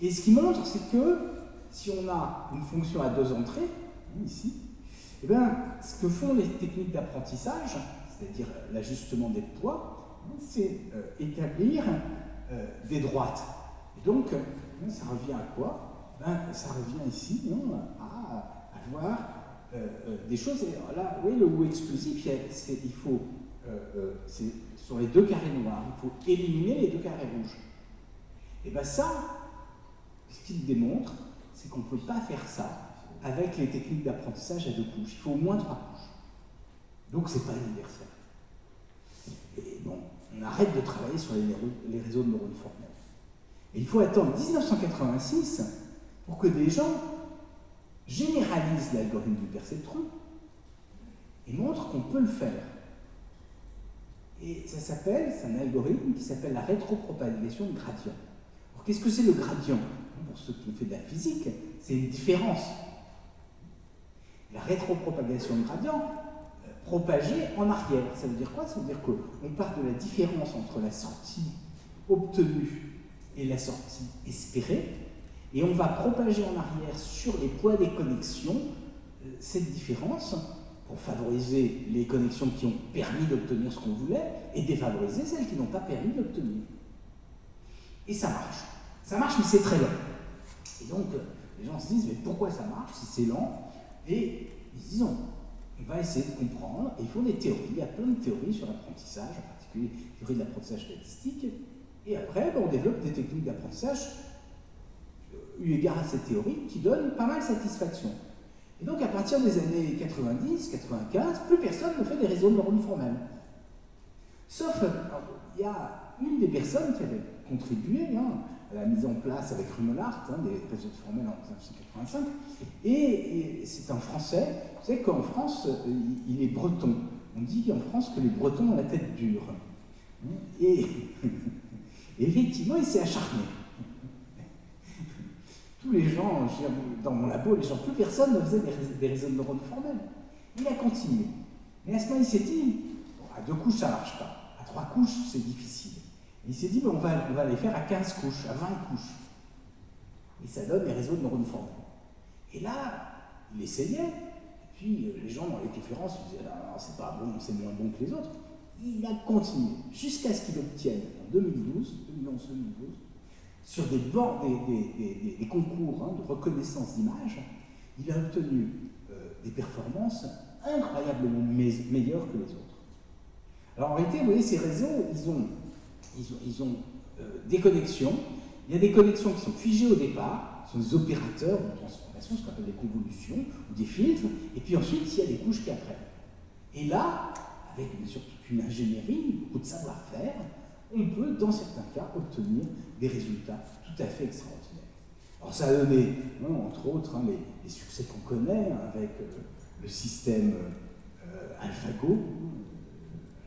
Et ce qui montre, c'est que si on a une fonction à deux entrées, ici, eh bien, ce que font les techniques d'apprentissage, c'est-à-dire l'ajustement des poids, c'est euh, établir des droites. Et donc, ça revient à quoi? Ben, Ça revient ici à avoir des choses. Et là, oui, le ou exclusif, il faut, c'est sur les deux carrés noirs, il faut éliminer les deux carrés rouges. Et bien ça, ce qu'il démontre, c'est qu'on ne peut pas faire ça avec les techniques d'apprentissage à deux couches. Il faut au moins trois couches. Donc c'est pas universel. Et bon, on arrête de travailler sur les, réseaux de neurones formels. Et il faut attendre 1986 pour que des gens généralisent l'algorithme du perceptron et montrent qu'on peut le faire. Et ça s'appelle, c'est un algorithme qui s'appelle la rétropropagation de gradient. Alors qu'est-ce que c'est le gradient? Pour ceux qui ont fait de la physique, c'est une différence. La rétropropagation de gradient, euh, propagée en arrière. Ça veut dire quoi? Ça veut dire qu'on part de la différence entre la sortie obtenue et la sortie espérée, et on va propager en arrière sur les poids des connexions euh, cette différence pour favoriser les connexions qui ont permis d'obtenir ce qu'on voulait et défavoriser celles qui n'ont pas permis d'obtenir. Et ça marche. Ça marche, mais c'est très lent. Et donc, euh, les gens se disent, mais pourquoi ça marche si c'est lent? Et ils se disent, on va essayer de comprendre. Et ils font des théories. Il y a plein de théories sur l'apprentissage, en particulier la théorie de l'apprentissage statistique. Et après, ben, on développe des techniques d'apprentissage eu égard à cette théorie qui donnent pas mal de satisfaction. Et donc, à partir des années 90, 95, plus personne ne fait des réseaux de neurones formels. Sauf, il y a une des personnes qui avait contribué hein, à la mise en place avec Rumelart hein, des réseaux de formels en 1985, et, c'est un Français. Vous savez qu'en France, euh, il est breton. On dit en France que les Bretons ont la tête dure. Et, effectivement, il s'est acharné tous les gens, dans mon labo, les gens, plus personne ne faisait des, réseaux de neurones formels. Il a continué. Mais à ce moment, il s'est dit, à deux couches, ça ne marche pas. À trois couches, c'est difficile. il s'est dit, on, va, les faire à 15 couches, à 20 couches. Et ça donne des réseaux de neurones formels. Et là, il essayait. Et puis, euh, les gens dans les conférences disaient, non, c'est pas bon, c'est moins bon que les autres. Il a continué jusqu'à ce qu'il obtienne en 2012, 2011-2012, sur des, des, concours hein, de reconnaissance d'images, il a obtenu euh, des performances incroyablement meilleures que les autres. Alors en réalité, vous voyez, ces réseaux, ils ont, ils ont, euh, des connexions. Il y a des connexions qui sont figées au départ, ce sont des opérateurs de transformation, ce qu'on appelle des convolutions ou des filtres, et puis ensuite, il y a des couches qui apprennent. Et là, avec bien sûr toute une ingénierie, beaucoup de savoir-faire, on peut, dans certains cas, obtenir des résultats tout à fait extraordinaires. Alors ça a donné, hein, entre autres, hein, les, succès qu'on connaît hein, avec euh, le système euh, AlphaGo.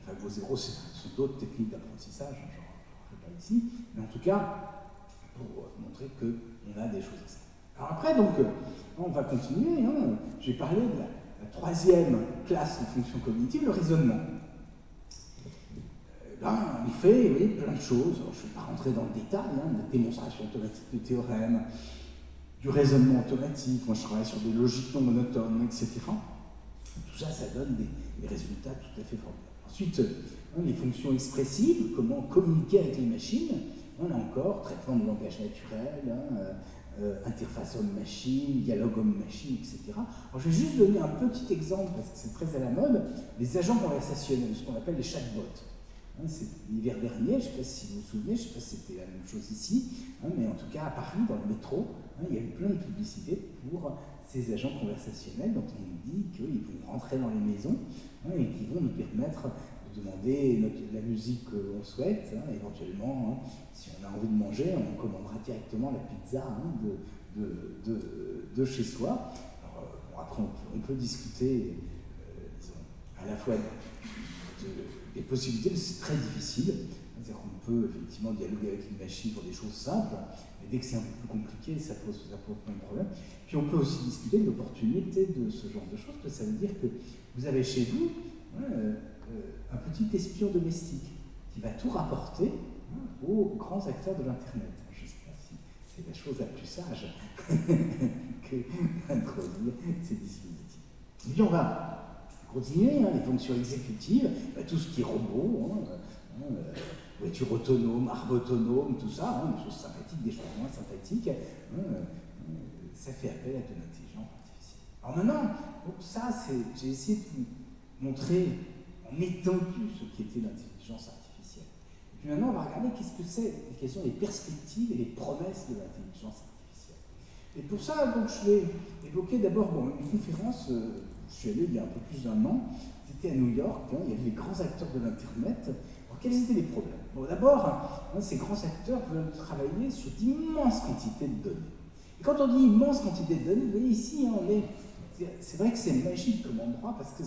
AlphaGo 0, ce sont d'autres techniques d'apprentissage, je ne pas ici, mais en tout cas, pour montrer qu'on a des choses à ça. Alors après, donc, euh, on va continuer. J'ai parlé de la troisième classe de fonction cognitive, le raisonnement. Ben, il fait oui, plein de choses. je ne vais pas rentrer dans le détail, hein, la démonstration automatique de théorèmes, du raisonnement automatique, moi je travaille sur des logiques non monotones, etc. Tout ça, ça donne des, résultats tout à fait formidables. Ensuite, hein, les fonctions expressives, comment communiquer avec les machines, on a encore traitement de langage naturel, hein, euh, interface homme-machine, dialogue homme-machine, etc. Je vais juste donner un petit exemple, parce que c'est très à la mode, les agents conversationnels, ce qu'on appelle les chatbots. Hein, c'est l'hiver dernier, je ne sais pas si vous vous souvenez, je ne sais pas si c'était la même chose ici, hein, mais en tout cas à Paris, dans le métro, hein, il y a eu plein de publicités pour ces agents conversationnels dont on nous dit qu'ils vont rentrer dans les maisons et qui vont nous permettre de demander la musique qu'on souhaite, éventuellement, si on a envie de manger, on commandera directement la pizza de, chez soi. Euh, après, on peut, discuter, euh, à la fois de les possibilités, c'est très difficile. C'est-à-dire peut effectivement dialoguer avec une machine pour des choses simples, mais dès que c'est un peu plus compliqué, ça pose, ça plein de problèmes. Puis on peut aussi discuter de l'opportunité de ce genre de choses, que ça veut dire que vous avez chez vous hein, euh, un petit espion domestique qui va tout rapporter hein, aux grands acteurs de l'Internet. Je ne sais pas si c'est la chose la plus sage que d'introduire ces dispositifs. Et puis on va continuer, hein, les fonctions exécutives, bah, tout ce qui est robot, hein, hein, voiture autonome, arbre autonome, tout ça, des choses sympathiques, des choses moins sympathiques, euh, ça fait appel à de l'intelligence artificielle. Alors maintenant, ça, j'ai essayé de vous montrer en étendu ce qui était l'intelligence artificielle. Et puis maintenant, on va regarder qu'est-ce que c'est, quelles sont les perspectives et les promesses de l'intelligence artificielle. Et pour ça, donc, je vais évoquer d'abord une conférence, euh, je suis allé il y a un peu plus d'un an, c'était à New York, hein, il y avait les grands acteurs de l'Internet. quels étaient les problèmes? D'abord, hein, ces grands acteurs veulent travailler sur d'immenses quantités de données. Et quand on dit immense quantité de données, vous voyez ici, hein, c'est vrai que c'est magique comme endroit parce que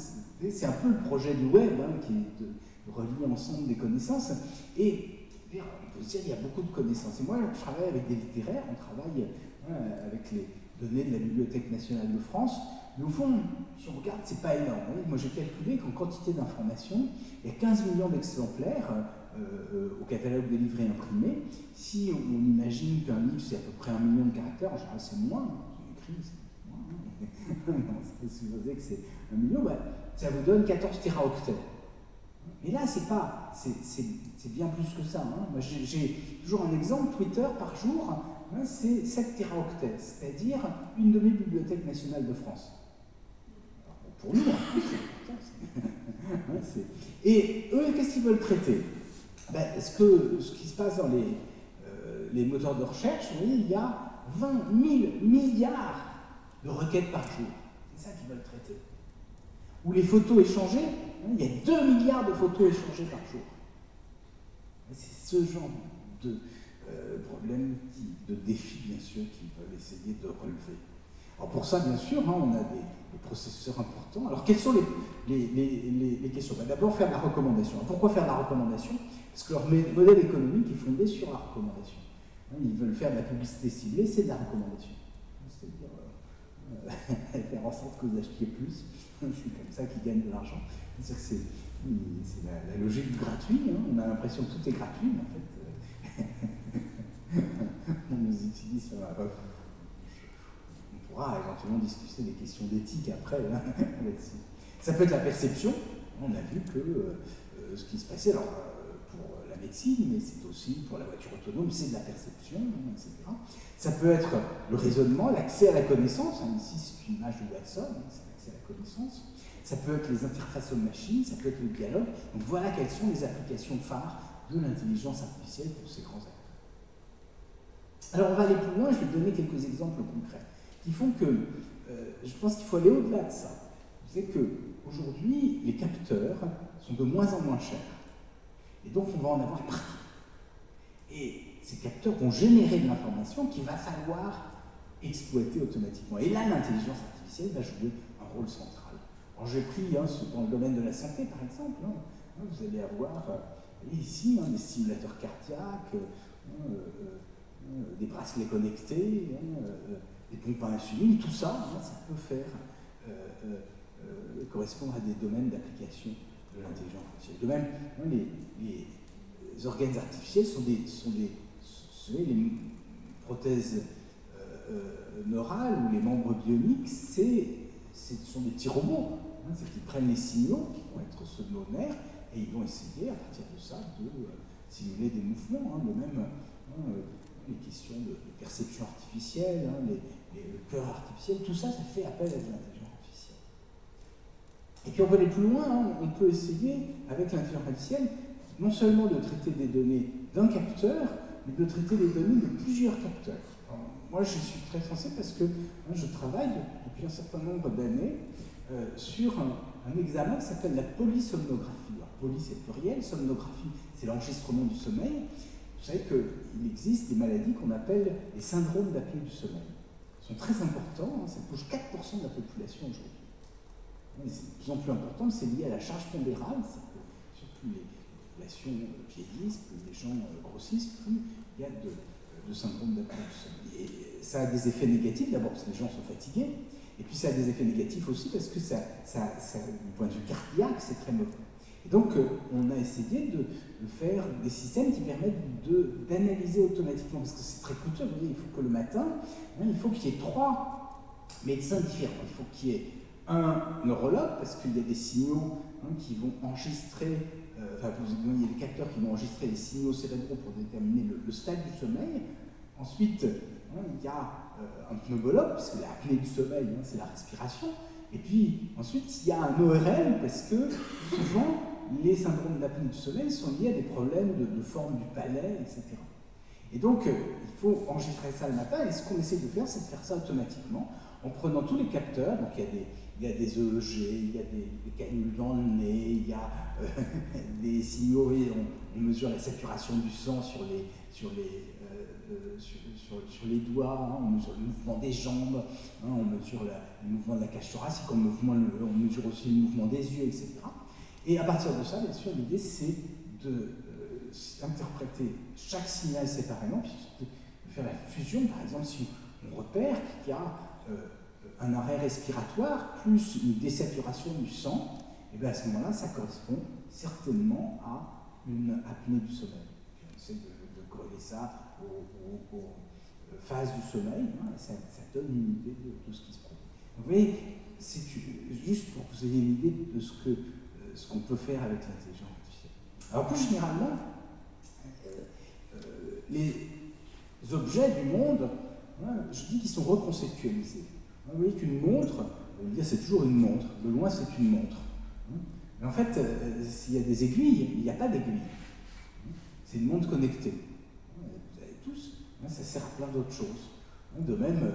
c'est un peu le projet du web qui est de, relier ensemble des connaissances. Et on peut se dire qu'il y a beaucoup de connaissances. Et moi, je travaille avec des littéraires, on travaille avec les données de la Bibliothèque nationale de France. Mais au fond, si on regarde, c'est pas énorme. Moi, j'ai calculé qu'en quantité d'informations, il y a 15 millions d'exemplaires euh, euh, au catalogue des livrets imprimés. Si on, imagine qu'un livre, c'est à peu près un million de caractères, en général, c'est moins. Écrit, c'est supposer que c'est un million, bah, ça vous donne 14 téraoctets. Mais là, c'est pas, c'est bien plus que ça. Hein. J'ai toujours un exemple, Twitter par jour, hein, c'est 7 téraoctets, c'est-à-dire une demi-bibliothèque nationale de France. Pour nous, c'est Et eux, qu'est-ce qu'ils veulent traiter? Ben, ce, que, ce qui se passe dans les, euh, les moteurs de recherche, vous voyez, il y a 20 000 milliards de requêtes par jour. C'est ça qu'ils veulent traiter. Ou les photos échangées, hein, il y a 2 milliards de photos échangées par jour. C'est ce genre de euh, problème, de défis, bien sûr, qu'ils veulent essayer de relever. Alors pour ça, bien sûr, hein, on a des, processeurs importants. Alors quelles sont les, les, questions? Ben, D'abord, faire la recommandation. pourquoi faire la recommandation? Parce que leur modèle économique est fondé sur la recommandation. Hein, ils veulent faire de la publicité ciblée, c'est de la recommandation. C'est-à-dire faire en sorte que vous achetiez plus. C'est comme ça qu'ils gagnent de l'argent. C'est la, la, logique du gratuit. Hein. On a l'impression que tout est gratuit, mais en fait, euh, on nous utilise. on éventuellement discuter des questions d'éthique après hein, Ça peut être la perception. On a vu que euh, ce qui se passait, alors pour la médecine, mais c'est aussi pour la voiture autonome, c'est de la perception, etc. Ça peut être le raisonnement, l'accès à la connaissance. Hein, ici, c'est une image de Watson, hein, c'est l'accès à la connaissance. Ça peut être les interfaces hommes-machines, ça peut être le dialogue. Donc voilà quelles sont les applications phares de l'intelligence artificielle pour ces grands acteurs. Alors on va aller plus loin, je vais donner quelques exemples concrets font que euh, je pense qu'il faut aller au-delà de ça. C'est que aujourd'hui, les capteurs sont de moins en moins chers. Et donc on va en avoir partout. Et ces capteurs vont générer de l'information qu'il va falloir exploiter automatiquement. Et là, l'intelligence artificielle va jouer un rôle central. Alors j'ai pris hein, dans le domaine de la santé, par exemple, hein, hein, vous allez avoir euh, ici des simulateurs cardiaques, euh, des bracelets connectés, des pompes à insuline, tout ça, ça peut faire correspondre à des domaines d'application de l'intelligence artificielle. De même, les, les, organes artificiels sont des, sont des les prothèses euh, euh, neurales ou les membres bioniques, ce sont des petits robots. Hein, c'est qu'ils prennent les signaux qui vont être ceux de nos et ils vont essayer à partir de ça de euh, simuler des mouvements. Hein, de même, hein, les questions de, perception artificielle, les, le cœur artificiel, tout ça, ça fait appel à de l'intelligence artificielle. Et puis on peut aller plus loin, on peut essayer avec l'intelligence artificielle non seulement de traiter des données d'un capteur, de traiter les données de plusieurs capteurs. moi, je suis très sensible parce que je travaille depuis un certain nombre d'années euh, sur un, examen qui s'appelle la polysomnographie. Alors, poly, c'est pluriel, somnographie, c'est l'enregistrement du sommeil. Vous savez qu'il existe des maladies qu'on appelle les syndromes d'apnée du sommeil. Très importants, hein, ça touche 4% de la population aujourd'hui. C'est de plus en plus important, c'est lié à la charge pondérale, surtout les populations vieillissent, plus les gens euh, grossissent, plus il y a de, de syndrome d'apnée Et ça a des effets négatifs, d'abord parce que les gens sont fatigués, et puis ça a des effets négatifs aussi parce que ça, du point de vue cardiaque, c'est très mauvais. Et donc, euh, on a essayé de, faire des systèmes qui permettent d'analyser automatiquement, parce que c'est très coûteux. Vous voyez, il faut que le matin, il faut qu'il y ait trois médecins différents. Il faut qu'il y ait un neurologue, parce qu'il y a des signaux hein, qui vont enregistrer enfin, il y a des capteurs qui vont enregistrer les signaux cérébraux pour déterminer le, stade du sommeil. Ensuite, hein, il y a un pneumologue, parce que l'apnée du sommeil, hein, c'est la respiration. Et puis ensuite, il y a un ORL, parce que souvent, les syndromes d'apnée du sommeil sont liés à des problèmes de, forme du palais, etc. Et donc, euh, il faut enregistrer ça le matin, et ce qu'on essaie de faire, c'est de faire ça automatiquement, en prenant tous les capteurs, donc il y a des, des EEG, il y a des, canules dans le nez, il y a euh, des signaux, et on, mesure la saturation du sang sur les, sur les, euh, sur, les doigts, hein, on mesure le mouvement des jambes, hein, on mesure le mouvement de la cage thoracique, on mesure aussi le mouvement des yeux, etc. Et à partir de ça, bien sûr, l'idée c'est d'interpréter euh, chaque signal séparément, puis de faire la fusion. Par exemple, si on repère qu'il y a euh, un arrêt respiratoire plus une désaturation du sang, et bien à ce moment-là, ça correspond certainement à une apnée du sommeil. on essaie de, de ça aux, euh, phases du sommeil, hein, ça, donne une idée de, ce qui se produit. Vous voyez, c'est juste pour que vous ayez une idée de ce que ce qu'on peut faire avec l'intelligence artificielle. Alors plus généralement, euh, euh, les objets du monde, hein, je dis qu'ils sont reconceptualisés. Vous voyez qu'une montre, c'est toujours une montre, de loin c'est une montre. Hein. Mais en fait, euh, s'il y a des aiguilles, il n'y a pas d'aiguilles. C'est une montre connectée. Vous avez tous, hein, ça sert à plein d'autres choses. De même,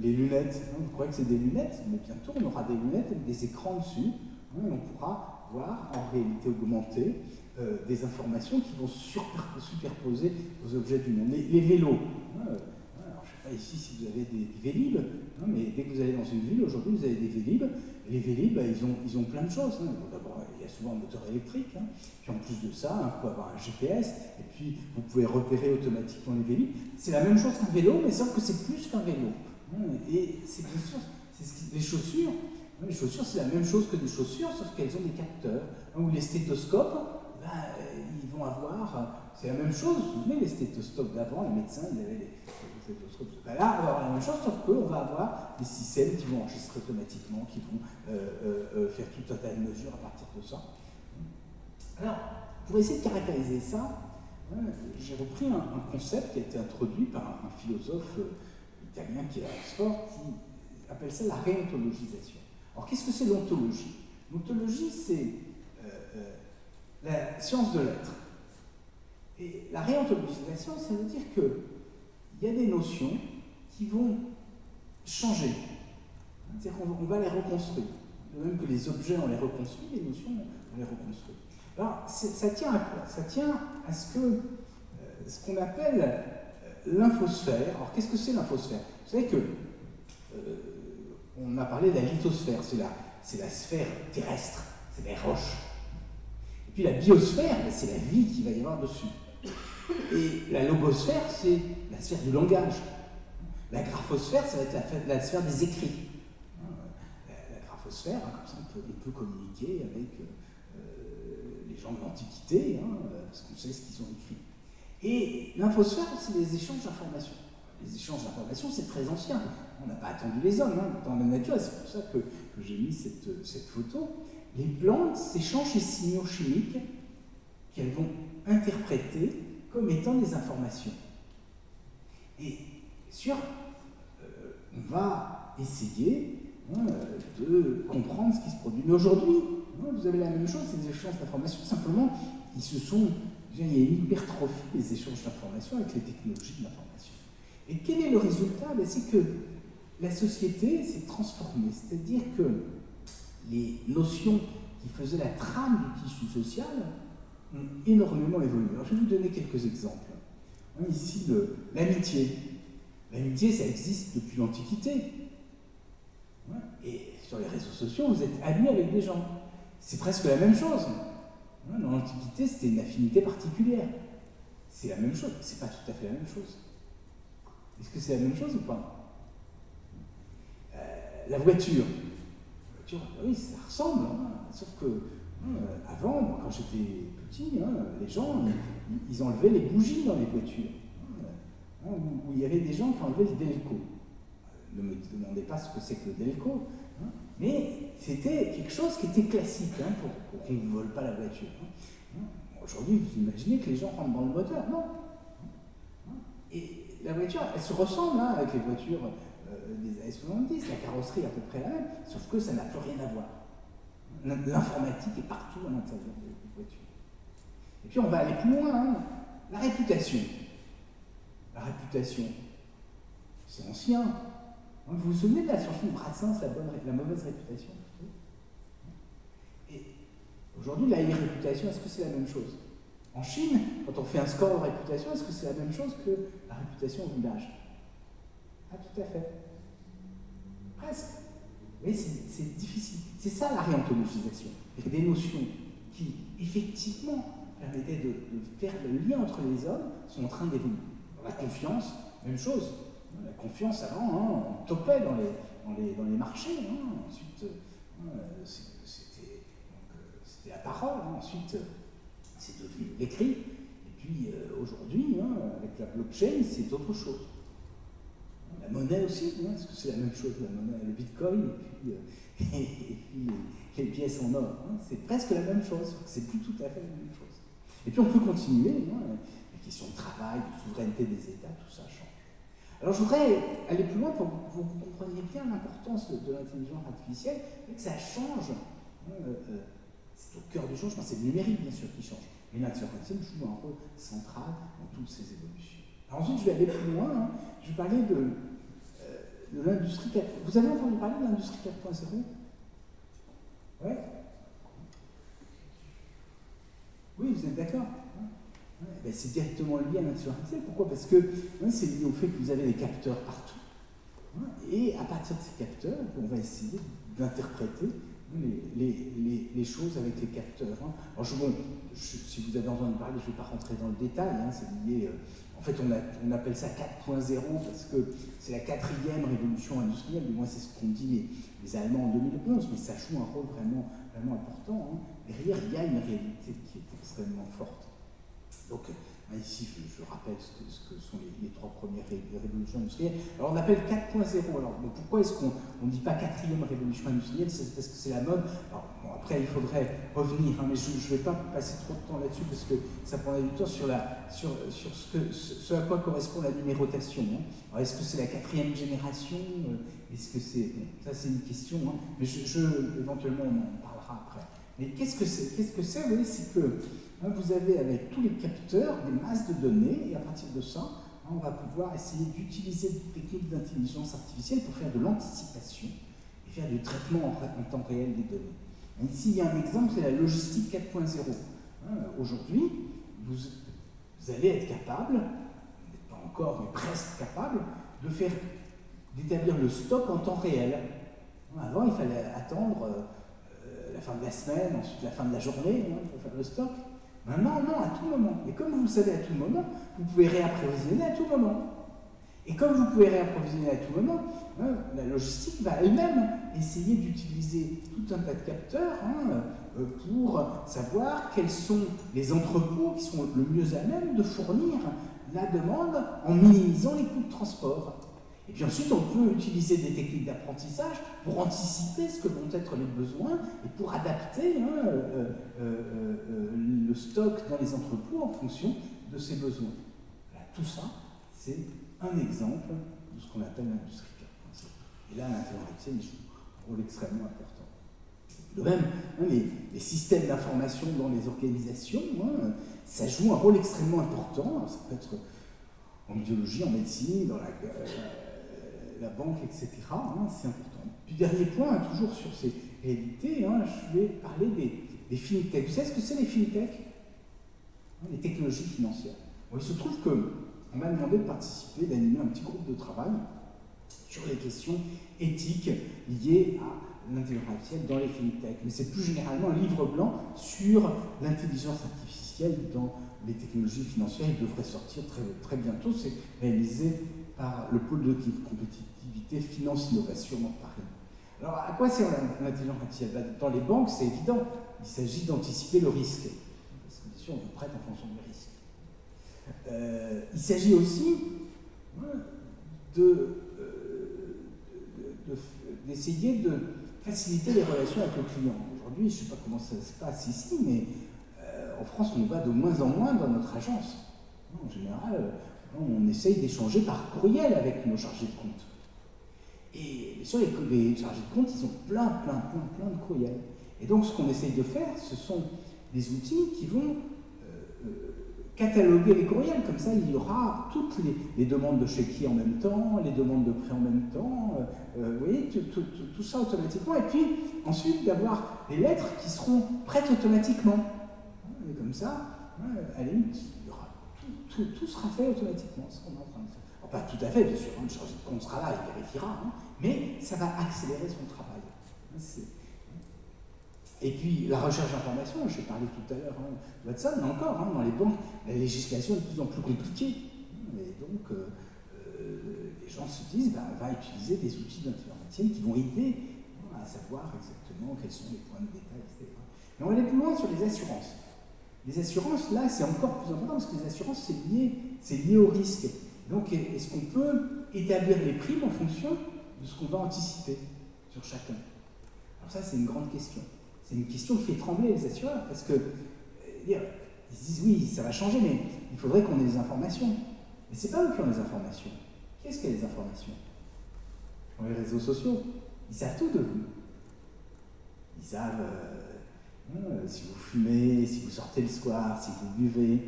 les lunettes, vous croyez que c'est des lunettes, mais bientôt on aura des lunettes avec des écrans dessus on pourra voir en réalité augmentée euh, des informations qui vont superposer aux objets du monde. Les, vélos. Hein, euh, alors, je ne sais pas ici si vous avez des, Vélib, hein, mais dès que vous allez dans une ville, aujourd'hui, vous avez des Vélib. Les Vélib, bah, ils, ont, ils ont plein de choses. Hein. D'abord, il y a souvent un moteur électrique. Puis en plus de ça, vous pouvez avoir un GPS. Et puis, vous pouvez repérer automatiquement les Vélib. C'est la même chose qu'un vélo, mais sauf que c'est plus qu'un vélo. Et c'est les chaussures. Les chaussures, c'est la même chose que des chaussures, sauf qu'elles ont des capteurs. Ou les stéthoscopes, ben, ils vont avoir. C'est la même chose, vous souvenez, les stéthoscopes d'avant, les médecins, ils avaient des stéthoscopes. Là, on va avoir la même chose, sauf qu'on va avoir des systèmes qui vont enregistrer automatiquement, qui vont euh, euh, euh, faire tout un tas de mesures à partir de ça. Alors, pour essayer de caractériser ça, hein, j'ai repris un, concept qui a été introduit par un, un philosophe italien qui est à Oxford, qui appelle ça la réontologisation. Alors qu'est-ce que c'est l'ontologie? L'ontologie, c'est euh, euh, la science de l'être. Et la réontologisation, ça veut dire qu'il y a des notions qui vont changer. C'est-à-dire qu'on va les reconstruire. De même que les objets, on les reconstruit, les notions, on les reconstruit. Alors, ça tient à quoi? Ça tient à ce que euh, ce qu'on appelle l'infosphère. Alors, qu'est-ce que c'est l'infosphère Vous savez que on a parlé de la lithosphère, c'est la, sphère terrestre, c'est les roches. Et puis la biosphère, ben, c'est la vie qu'il va y avoir dessus. Et la logosphère, c'est la sphère du langage. La graphosphère, ça va être la, sphère des écrits. La, graphosphère, hein, comme ça, on peut, communiquer avec euh, les gens de l'Antiquité, hein, parce qu'on sait ce qu'ils ont écrit. Et l'infosphère, c'est les échanges d'informations. Les échanges d'informations, c'est très ancien on n'a pas attendu les hommes hein, dans la nature, c'est pour ça que, j'ai mis cette, photo. Les plantes s'échangent les signaux chimiques qu'elles vont interpréter comme étant des informations. Et sûr, euh, on va essayer hein, de comprendre ce qui se produit. Mais aujourd'hui, hein, vous avez la même chose, des échanges d'informations, simplement, ils se sont, il y a une hypertrophie des échanges d'informations avec les technologies de l'information. Et quel est le résultat? Ben, C'est que la société s'est transformée, c'est-à-dire que les notions qui faisaient la trame du tissu social ont énormément évolué. Alors, je vais vous donner quelques exemples. Ici, l'amitié. L'amitié, ça existe depuis l'Antiquité. Et sur les réseaux sociaux, vous êtes amis avec des gens. C'est presque la même chose. Dans l'Antiquité, c'était une affinité particulière. C'est la même chose. C'est pas tout à fait la même chose. Est-ce que c'est la même chose ou pas? La voiture. La voiture, bah oui, ça ressemble, hein. sauf que hein, avant, quand j'étais petit, hein, les gens, ils, enlevaient les bougies dans les voitures. où, il y avait des gens qui enlevaient les delco. Ne me demandez pas ce que c'est que le delco, mais c'était quelque chose qui était classique hein, pour, qu'on ne vole pas la voiture. Aujourd'hui, vous imaginez que les gens rentrent dans le moteur Non. Et la voiture, elle se ressemble avec les voitures euh, des années 70, la carrosserie est à peu près la même, sauf que ça n'a plus rien à voir. L'informatique est partout à l'intérieur des voitures. Et puis on va aller plus loin, la réputation. La réputation, c'est ancien. Vous vous souvenez de la chanson de Brassens, la, bonne, la mauvaise réputation Et aujourd'hui, la réputation, est-ce que c'est la même chose? En Chine, quand on fait un score de réputation, est-ce que c'est la même chose que la réputation au village? Ah, tout à fait. Presque. Mais c'est difficile. C'est ça la réanthologisation. Des notions qui, effectivement, permettaient de, faire le lien entre les hommes sont en train d'évoluer. La confiance, même chose. La confiance, avant, hein, on topait dans les, marchés. Hein. Ensuite, euh, c'était la parole. Hein. Ensuite, c'est devenu l'écrit. Et puis, euh, aujourd'hui, avec la blockchain, c'est autre chose. La monnaie aussi, est-ce que c'est la même chose, la monnaie, le bitcoin et puis, euh, les, pièces en or C'est presque la même chose, c'est plus tout à fait la même chose. Et puis on peut continuer, les questions de travail, de souveraineté des États, tout ça change. Alors je voudrais aller plus loin pour que vous compreniez bien l'importance de, l'intelligence artificielle et que ça change. Hein, euh, euh, c'est au cœur du changement, c'est le numérique bien sûr qui change. Mais l'intelligence artificielle joue un rôle central dans toutes ces évolutions. Ensuite je vais aller plus loin, hein. je vais parler euh, de l'industrie 4. Vous avez entendu parler de l'industrie 4.0 Ouais Oui, vous êtes d'accord ben, c'est directement lié à l'intelligence artificielle. Pourquoi? Parce que hein, c'est lié au fait que vous avez des capteurs partout. Hein, et à partir de ces capteurs, on va essayer d'interpréter les, choses avec les capteurs. Hein. Alors, si vous avez entendu parler, je ne vais pas rentrer dans le détail, c'est lié. Euh, en fait, on, appelle ça 4.0 parce que c'est la quatrième révolution industrielle, du moins c'est ce qu'ont dit les, Allemands en 2011, mais ça joue un rôle vraiment, vraiment important. Derrière, il y a une réalité qui est extrêmement forte. Donc, ici, je, rappelle ce que, sont les, trois premières révolutions industrielles. Alors, on appelle 4.0. Alors, pourquoi est-ce qu'on ne dit pas quatrième révolution industrielle C'est parce que c'est la mode? Alors, après, il faudrait revenir, hein, mais je ne vais pas passer trop de temps là-dessus parce que ça prendrait du temps sur, la, sur, sur ce, à quoi correspond la numérotation. Hein. Alors, est-ce que c'est la quatrième génération? Euh, Est-ce que c'est. ça, c'est une question, hein, mais éventuellement, on en parlera après. Mais qu'est-ce que c'est Qu'est-ce que c'est? Oui, c'est que vous avez avec tous les capteurs des masses de données, et à partir de ça, on va pouvoir essayer d'utiliser des techniques d'intelligence artificielle pour faire de l'anticipation et faire du traitement en, temps réel des données. ici, il y a un exemple, c'est la logistique 4.0. Hein, aujourd'hui, vous, allez être capable, pas encore, mais presque capable, de faire d'établir le stock en temps réel. Avant, il fallait attendre euh, la fin de la semaine, ensuite la fin de la journée hein, pour faire le stock. Maintenant, non, à tout moment. Et comme vous le savez à tout moment, vous pouvez réapprovisionner à tout moment. Et comme vous pouvez réapprovisionner à tout moment, hein, la logistique va elle-même essayer d'utiliser tout un tas de capteurs hein, euh, pour savoir quels sont les entrepôts qui sont le mieux à même de fournir la demande en minimisant les coûts de transport. Et puis ensuite, on peut utiliser des techniques d'apprentissage pour anticiper ce que vont être les besoins et pour adapter hein, euh, euh, euh, le stock dans les entrepôts en fonction de ces besoins. tout ça, c'est un exemple de ce qu'on appelle l'industrie 4.0. Et là, l'intelligence joue un rôle extrêmement important. De même, hein, les, systèmes d'information dans les organisations, hein, ça joue un rôle extrêmement important. Ça peut être en biologie, en médecine, dans la la banque, etc. Hein, c'est important. Puis dernier point, toujours sur ces réalités, hein, je vais parler des, des fintechs. Vous savez ce que c'est les fintechs? Hein, Les technologies financières. il se trouve qu'on m'a demandé de participer, d'animer un petit groupe de travail sur les questions éthiques liées à l'intelligence artificielle dans les fintechs. Mais c'est plus généralement un livre blanc sur l'intelligence artificielle dans les technologies financières. Il devrait sortir très, très bientôt. C'est réalisé par le pôle de compétitivité finance innovation en Paris. Alors, à quoi sert l'intelligence artificielle? Bah, Dans les banques, c'est évident. Il s'agit d'anticiper le risque. Parce que bien sûr, on vous prête en fonction du risque. Euh, il s'agit aussi d'essayer de, faciliter les relations avec le client. Aujourd'hui, je ne sais pas comment ça se passe ici, mais euh, en France, on va de moins en moins dans notre agence. En général, on essaye d'échanger par courriel avec nos chargés de compte. Et bien sûr, les, chargés de compte, ils ont plein, plein, plein, plein de courriels. Et donc, ce qu'on essaye de faire, ce sont des outils qui vont euh, euh, cataloguer les courriels. Comme ça, il y aura toutes les, demandes de chéquier en même temps, les demandes de prêt en même temps, euh, vous voyez, tout, ça automatiquement. Et puis, ensuite, d'avoir les lettres qui seront prêtes automatiquement. Et comme ça, à la limite, tout, sera fait automatiquement, ce qu'on est en train de faire. Pas tout à fait, bien sûr, hein, le chargé de compte sera là, il vérifiera, hein, mais ça va accélérer son travail. Et puis la recherche d'information, j'ai parlé tout à l'heure hein, Watson, encore, hein, dans les banques, la législation est de plus en plus compliquée. Et donc, euh, euh, les gens se disent, bah, va utiliser des outils d'informatique qui vont aider à savoir exactement quels sont les points de détail, etc. Mais on va aller plus loin sur les assurances. Les assurances, là, c'est encore plus important parce que les assurances, c'est lié au risque. Donc, est-ce qu'on peut établir les primes en fonction de ce qu'on va anticiper sur chacun? Alors ça, c'est une grande question. C'est une question qui fait trembler les assureurs parce que euh, ils disent oui, ça va changer, mais il faudrait qu'on ait des informations. Mais c'est pas eux qui ont les informations. Qu'est-ce qu'il y a des informations les réseaux sociaux. Ils savent tout de vous. Ils savent euh, euh, si vous fumez, si vous sortez le soir, si vous buvez,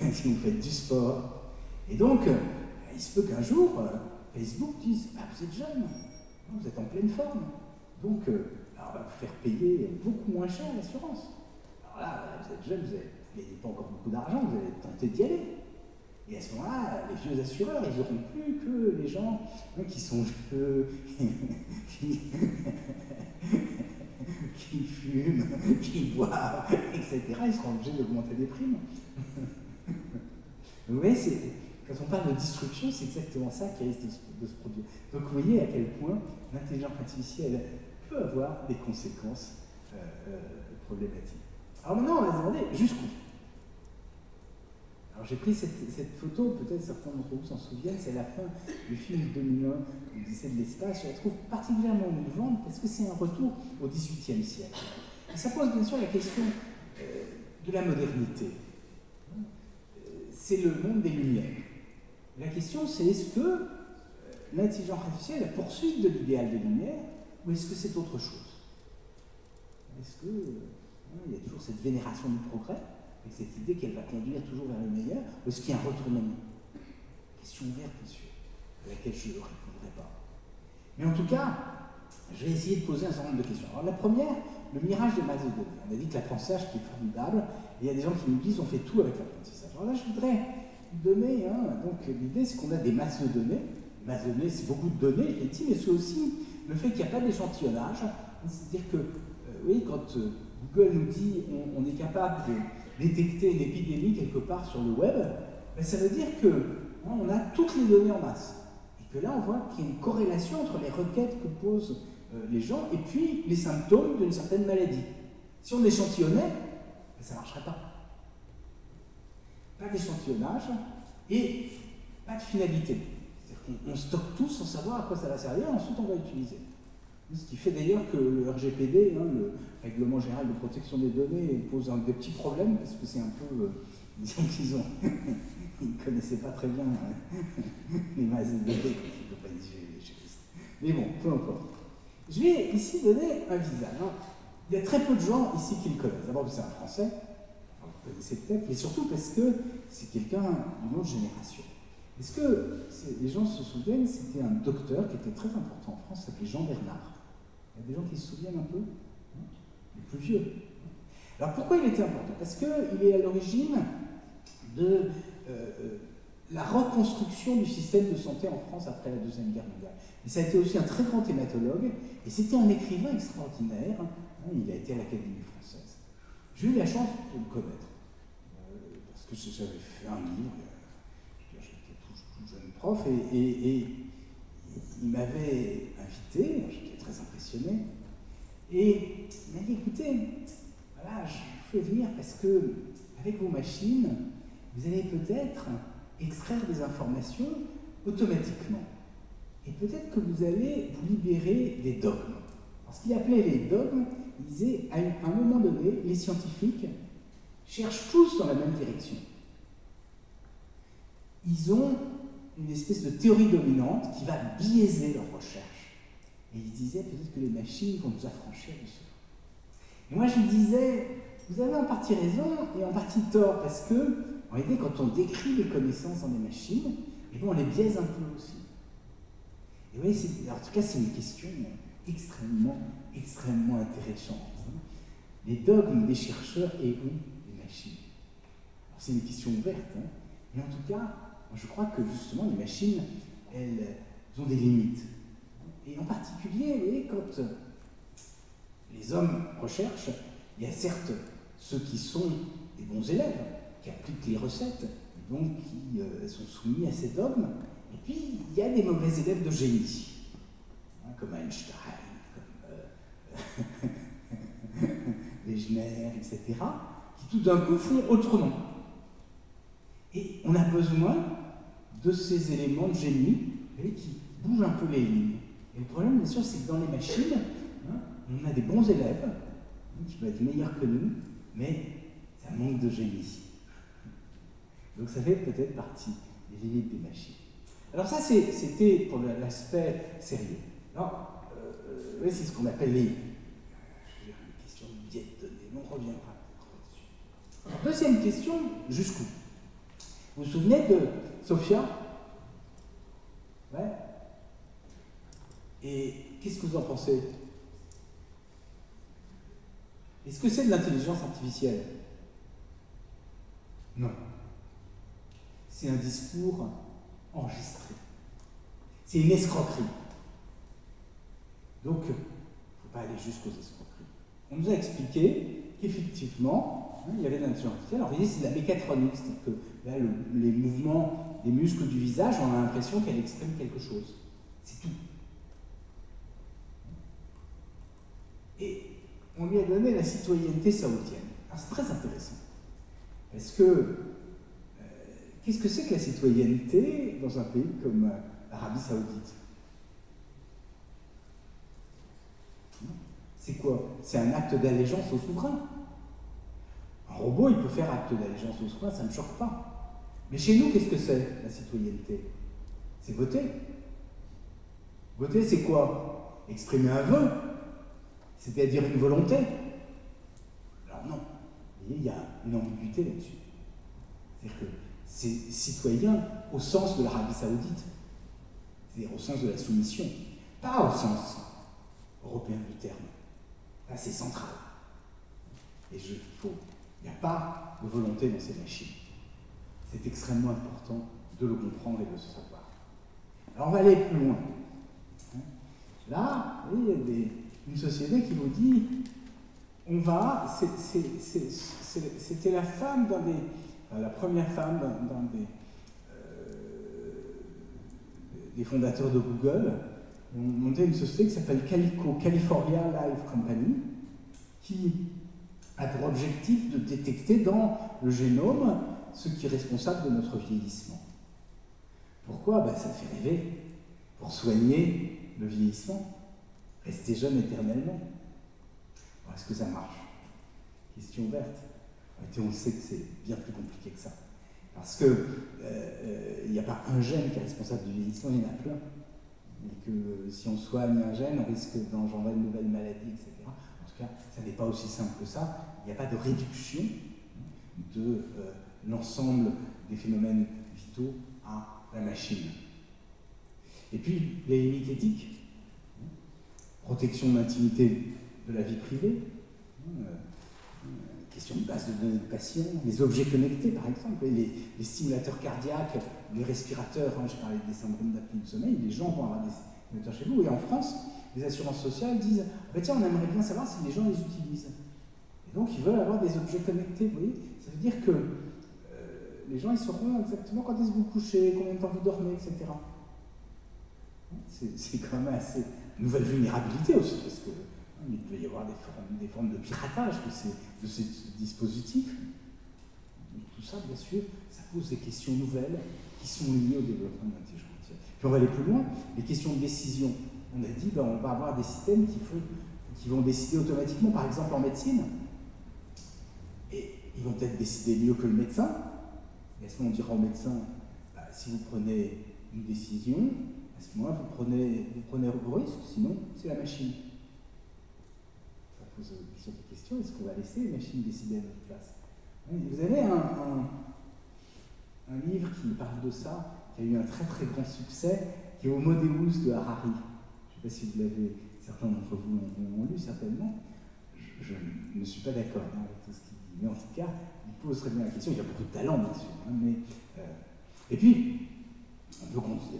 si vous faites du sport. Et donc, il se peut qu'un jour, euh, Facebook dise ah, Vous êtes jeune, vous êtes en pleine forme. Donc, on va vous faire payer beaucoup moins cher l'assurance. Alors là, vous êtes jeune, vous n'avez pas encore beaucoup d'argent, vous allez tenter d'y aller. Et à ce moment-là, les vieux assureurs, ils n'auront plus que les gens hein, qui sont vieux, qui fument, qui boivent, etc., ils seront obligés d'augmenter les primes. vous voyez, quand on parle de destruction, c'est exactement ça qui risque de, se produire. Donc vous voyez à quel point l'intelligence artificielle peut avoir des conséquences euh, euh, problématiques. Alors maintenant, on va se demander jusqu'où alors j'ai pris cette, photo, peut-être certains d'entre vous s'en souviennent, c'est la fin du film 2001, l'Odyssée de l'espace. Je la trouve particulièrement mouvante parce que c'est un retour au XVIIIe siècle. Ça pose bien sûr la question euh, de la modernité. C'est le monde des Lumières. La question c'est est-ce que euh, l'intelligence artificielle est la poursuite de l'idéal des Lumières ou est-ce que c'est autre chose? Est-ce qu'il euh, y a toujours cette vénération du progrès avec cette idée qu'elle va conduire toujours vers le meilleur, ou est-ce qu'il y a un retournement? Question ouverte, monsieur, à laquelle je ne répondrai pas. Mais en tout cas, je vais essayer de poser un certain nombre de questions. Alors la première, le mirage de données. On a dit que l'apprentissage était formidable, et il y a des gens qui nous disent on fait tout avec l'apprentissage. Alors là, je voudrais donner, hein, donc l'idée c'est qu'on a des masses de données. Les masses de données, c'est beaucoup de données, mais c'est aussi le fait qu'il n'y a pas d'échantillonnage. C'est-à-dire que, euh, oui, quand euh, Google nous dit on, on est capable de détecter une épidémie quelque part sur le web, ben, ça veut dire que hein, on a toutes les données en masse. Et que là, on voit qu'il y a une corrélation entre les requêtes que posent euh, les gens et puis les symptômes d'une certaine maladie. Si on échantillonnait, ben, ça ne marcherait pas. Pas d'échantillonnage et pas de finalité. On, on stocke tout sans savoir à quoi ça va servir, ensuite on va utiliser. Ce qui fait d'ailleurs que le RGPD, hein, le Règlement général de protection des données, pose des petits problèmes parce que c'est un peu. Euh, disons ils ne connaissaient pas très bien hein, les masses de données. Mais bon, peu importe. Je vais ici donner un visage. Il y a très peu de gens ici qui le connaissent. D'abord, c'est un Français, connaissez peut-être, mais surtout parce que c'est quelqu'un d'une autre génération. Est-ce que les gens se souviennent, c'était un docteur qui était très important en France, s'appelait Jean Bernard. Il y a des gens qui se souviennent un peu Les plus vieux. Alors pourquoi il était important? Parce qu'il est à l'origine de euh, euh, la reconstruction du système de santé en France après la Deuxième Guerre mondiale. Et ça a été aussi un très grand hématologue, et c'était un écrivain extraordinaire. Hein, il a été à l'Académie française. J'ai eu la chance de le connaître, parce que j'avais fait un livre, j'étais tout, jeune prof, et, il m'avait invité, j'étais très impressionné, et il m'a dit, écoutez, voilà, je vous fais venir parce que avec vos machines, vous allez peut-être extraire des informations automatiquement. Et peut-être que vous allez vous libérer des dogmes. ce qu'il appelait les dogmes, il disait, à un moment donné, les scientifiques cherchent tous dans la même direction. Ils ont une espèce de théorie dominante qui va biaiser leur recherche. Et il disait peut-être que les machines vont nous affranchir de cela. Et moi je disais, vous avez en partie raison et en partie tort, parce que, en réalité, quand on décrit les connaissances dans les machines, et eh bon, on les biaise un peu aussi. Et oui, en tout cas, c'est une question extrêmement, extrêmement intéressante. Hein. Les dogmes des chercheurs et. C'est une question ouverte, hein. mais en tout cas, je crois que justement, les machines, elles ont des limites. Et en particulier, vous voyez, quand les hommes recherchent, il y a certes ceux qui sont des bons élèves, qui appliquent les recettes, donc qui euh, sont soumis à ces dogmes, et puis il y a des mauvais élèves de génie, hein, comme Einstein, comme euh, Wegener, etc., qui tout d'un coup font autrement. Et on a besoin de ces éléments de génie qui bougent un peu les lignes. Et le problème, bien sûr, c'est que dans les machines, hein, on a des bons élèves hein, qui peuvent être meilleurs que nous, mais ça manque de génie. Donc ça fait peut-être partie des limites des machines. Alors ça, c'était pour l'aspect sérieux. Alors, euh, c'est ce qu'on appelle les, les questions de biais de données, on reviendra. Deuxième question, jusqu'où? Vous vous souvenez de Sophia? Ouais Et qu'est-ce que vous en pensez? Est-ce que c'est de l'intelligence artificielle? Non. C'est un discours enregistré. C'est une escroquerie. Donc, il ne faut pas aller jusqu'aux escroqueries. On nous a expliqué qu'effectivement, hein, il y avait de l'intelligence artificielle. Alors, vous voyez, c'est de la mécatronique, c'est-à-dire que les mouvements des muscles du visage, on a l'impression qu'elle exprime quelque chose. C'est tout. Et on lui a donné la citoyenneté saoudienne. C'est très intéressant. Parce que, euh, qu'est-ce que c'est que la citoyenneté dans un pays comme euh, l'Arabie saoudite? C'est quoi? C'est un acte d'allégeance au souverain. Un robot, il peut faire acte d'allégeance au souverain, ça ne me choque pas. Mais chez nous, qu'est-ce que c'est la citoyenneté? C'est voter. Voter, c'est quoi? Exprimer un vœu c'est-à-dire une volonté. Alors non, il y a une ambiguïté là-dessus. C'est-à-dire que c'est citoyen au sens de l'Arabie saoudite, c'est-à-dire au sens de la soumission, pas au sens européen du terme. Là, c'est central. Et je, il faut, il n'y a pas de volonté dans ces machines. C'est extrêmement important de le comprendre et de le savoir. Alors on va aller plus loin. Là, il y a une société qui vous dit on va, c'était la femme la première femme dans, des, euh, des fondateurs de Google, ont monté une société qui s'appelle Calico, California Life Company, qui a pour objectif de détecter dans le génome ce qui est responsable de notre vieillissement. Pourquoi? Ben, Ça fait rêver. Pour soigner le vieillissement. Rester jeune éternellement Est-ce que ça marche? Question ouverte. On sait que c'est bien plus compliqué que ça. Parce qu'il euh, n'y euh, a pas un gène qui est responsable du vieillissement, il y en a plein. Et que si on soigne un gène, on risque d'engendrer de nouvelles maladies, etc. En tout cas, ça n'est pas aussi simple que ça. Il n'y a pas de réduction de euh, l'ensemble des phénomènes vitaux à la machine. Et puis, les limites éthiques protection de l'intimité de la vie privée, euh, question de base de données de patients, les objets connectés par exemple, les, les stimulateurs cardiaques, les respirateurs, hein, j'ai parlé des syndromes d'apnée du sommeil, les gens vont avoir des stimulateurs chez vous, et en France, les assurances sociales disent ah ben tiens, on aimerait bien savoir si les gens les utilisent. Et donc ils veulent avoir des objets connectés, vous voyez Ça veut dire que les gens ils sauront exactement quand est-ce que vous couchez, combien de temps vous dormez, etc. C'est quand même assez, nouvelle vulnérabilité aussi, parce qu'il hein, peut y avoir des formes, de piratage de ces, de ces dispositifs. tout ça, bien sûr, ça pose des questions nouvelles qui sont liées au développement de l'intelligence. Puis on va aller plus loin, les questions de décision. On a dit, ben, on va avoir des systèmes qui font qui vont décider automatiquement, par exemple en médecine. Et ils vont peut-être décider mieux que le médecin. Et à ce moment, on dira au médecin, bah, si vous prenez une décision, à ce moment-là, vous prenez, vous prenez sinon c'est la machine. Ça pose des questions, est-ce qu'on va laisser les machines décider à notre place? Vous avez un, un, livre qui parle de ça, qui a eu un très très grand succès, qui est Homo Deus de Harari. Je ne sais pas si vous l'avez, certains d'entre vous l'ont lu certainement. Je, ne suis pas d'accord avec tout ce qu'il dit, mais en tout cas, pose très bien la question. Il y a beaucoup de talent, bien sûr. Hein, mais, euh, et puis,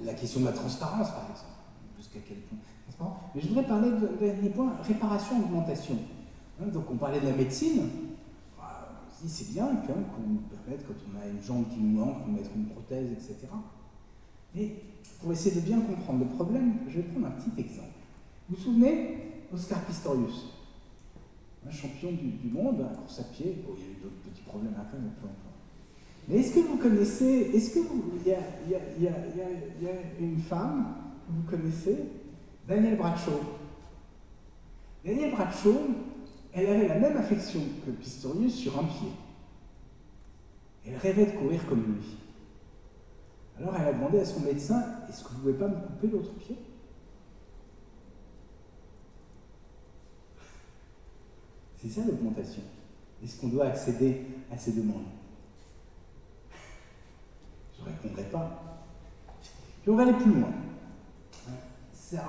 la question de la transparence, par exemple. Jusqu'à quel point Mais je voudrais parler de, dernier point, réparation, augmentation. Hein, donc on parlait de la médecine. Bah, c'est bien qu'on nous permette, quand on a une jambe qui nous manque, de mettre une prothèse, etc. Mais pour essayer de bien comprendre le problème, je vais prendre un petit exemple. Vous vous souvenez Oscar Pistorius, un champion du, monde à course à pied. il y a eu d'autres petits problèmes après, mais peu importe. Mais est-ce que vous connaissez, est-ce que il y, a, une femme que vous connaissez, Danielle Bradshaw Danielle Bradshaw, elle avait la même affection que Pistorius sur un pied. Elle rêvait de courir comme lui. Alors elle a demandé à son médecin, est-ce que vous ne pouvez pas me couper l'autre pied? C'est ça l'augmentation. Est-ce qu'on doit accéder à ces demandes? Je ne répondrai pas. Puis on va aller plus loin.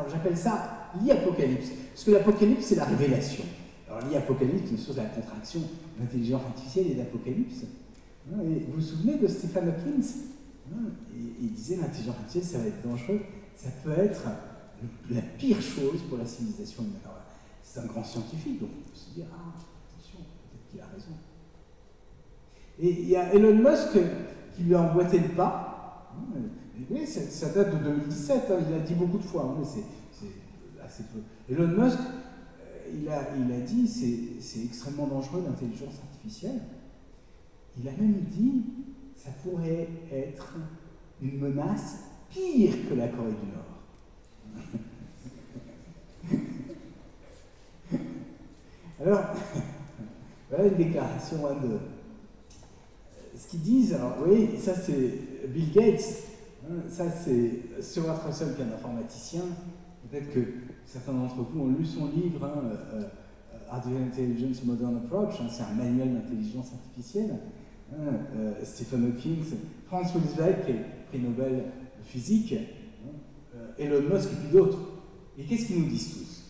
J'appelle ça l'I-Apocalypse. Parce que l'Apocalypse, c'est la révélation. Alors l'I-Apocalypse, c'est une chose de la contraction d'intelligence artificielle et d'Apocalypse. Vous vous souvenez de Stephen Hawking? Il disait l'intelligence artificielle, ça va être dangereux, ça peut être la pire chose pour la civilisation humaine. C'est un grand scientifique, donc on peut se dire, ah, attention, peut-être qu'il a raison. Et il y a Elon Musk qui lui a emboîté le pas. Oui, ça, date de 2017, hein, il a dit beaucoup de fois, hein, mais c'est assez. Elon Musk, euh, il a, il a dit c'est extrêmement dangereux l'intelligence artificielle. Il a même dit ça pourrait être une menace pire que la Corée du Nord. Alors, voilà une déclaration hein, de. Ce qu'ils disent, alors oui, ça c'est Bill Gates, hein, ça c'est Stuart Russell qui est un informaticien. Peut-être que certains d'entre vous ont lu son livre, hein, euh, euh, Artificial Intelligence Modern Approach, c'est un manuel d'intelligence artificielle. Euh, Stephen Hawking, Franz Wilsbeck, prix Nobel de physique, euh, Elon Musk et puis d'autres. Et qu'est-ce qu'ils nous disent tous?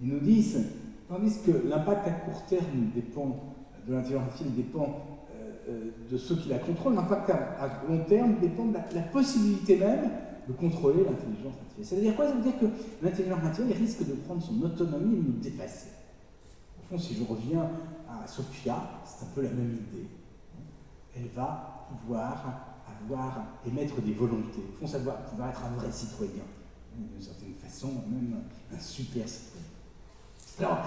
Ils nous disent, tandis que l'impact à court terme dépend de l'intelligence artificielle dépend euh, de ceux qui la contrôlent, l'impact à, long terme dépend de la, possibilité même de contrôler l'intelligence artificielle. Ça veut dire quoi? Ça veut dire que l'intelligence artificielle risque de prendre son autonomie et de nous dépasser. Au fond, si je reviens à Sophia, c'est un peu la même idée elle va pouvoir avoir, émettre des volontés. Au fond, ça doit pouvoir être un vrai citoyen, d'une certaine façon, même un super citoyen. Alors,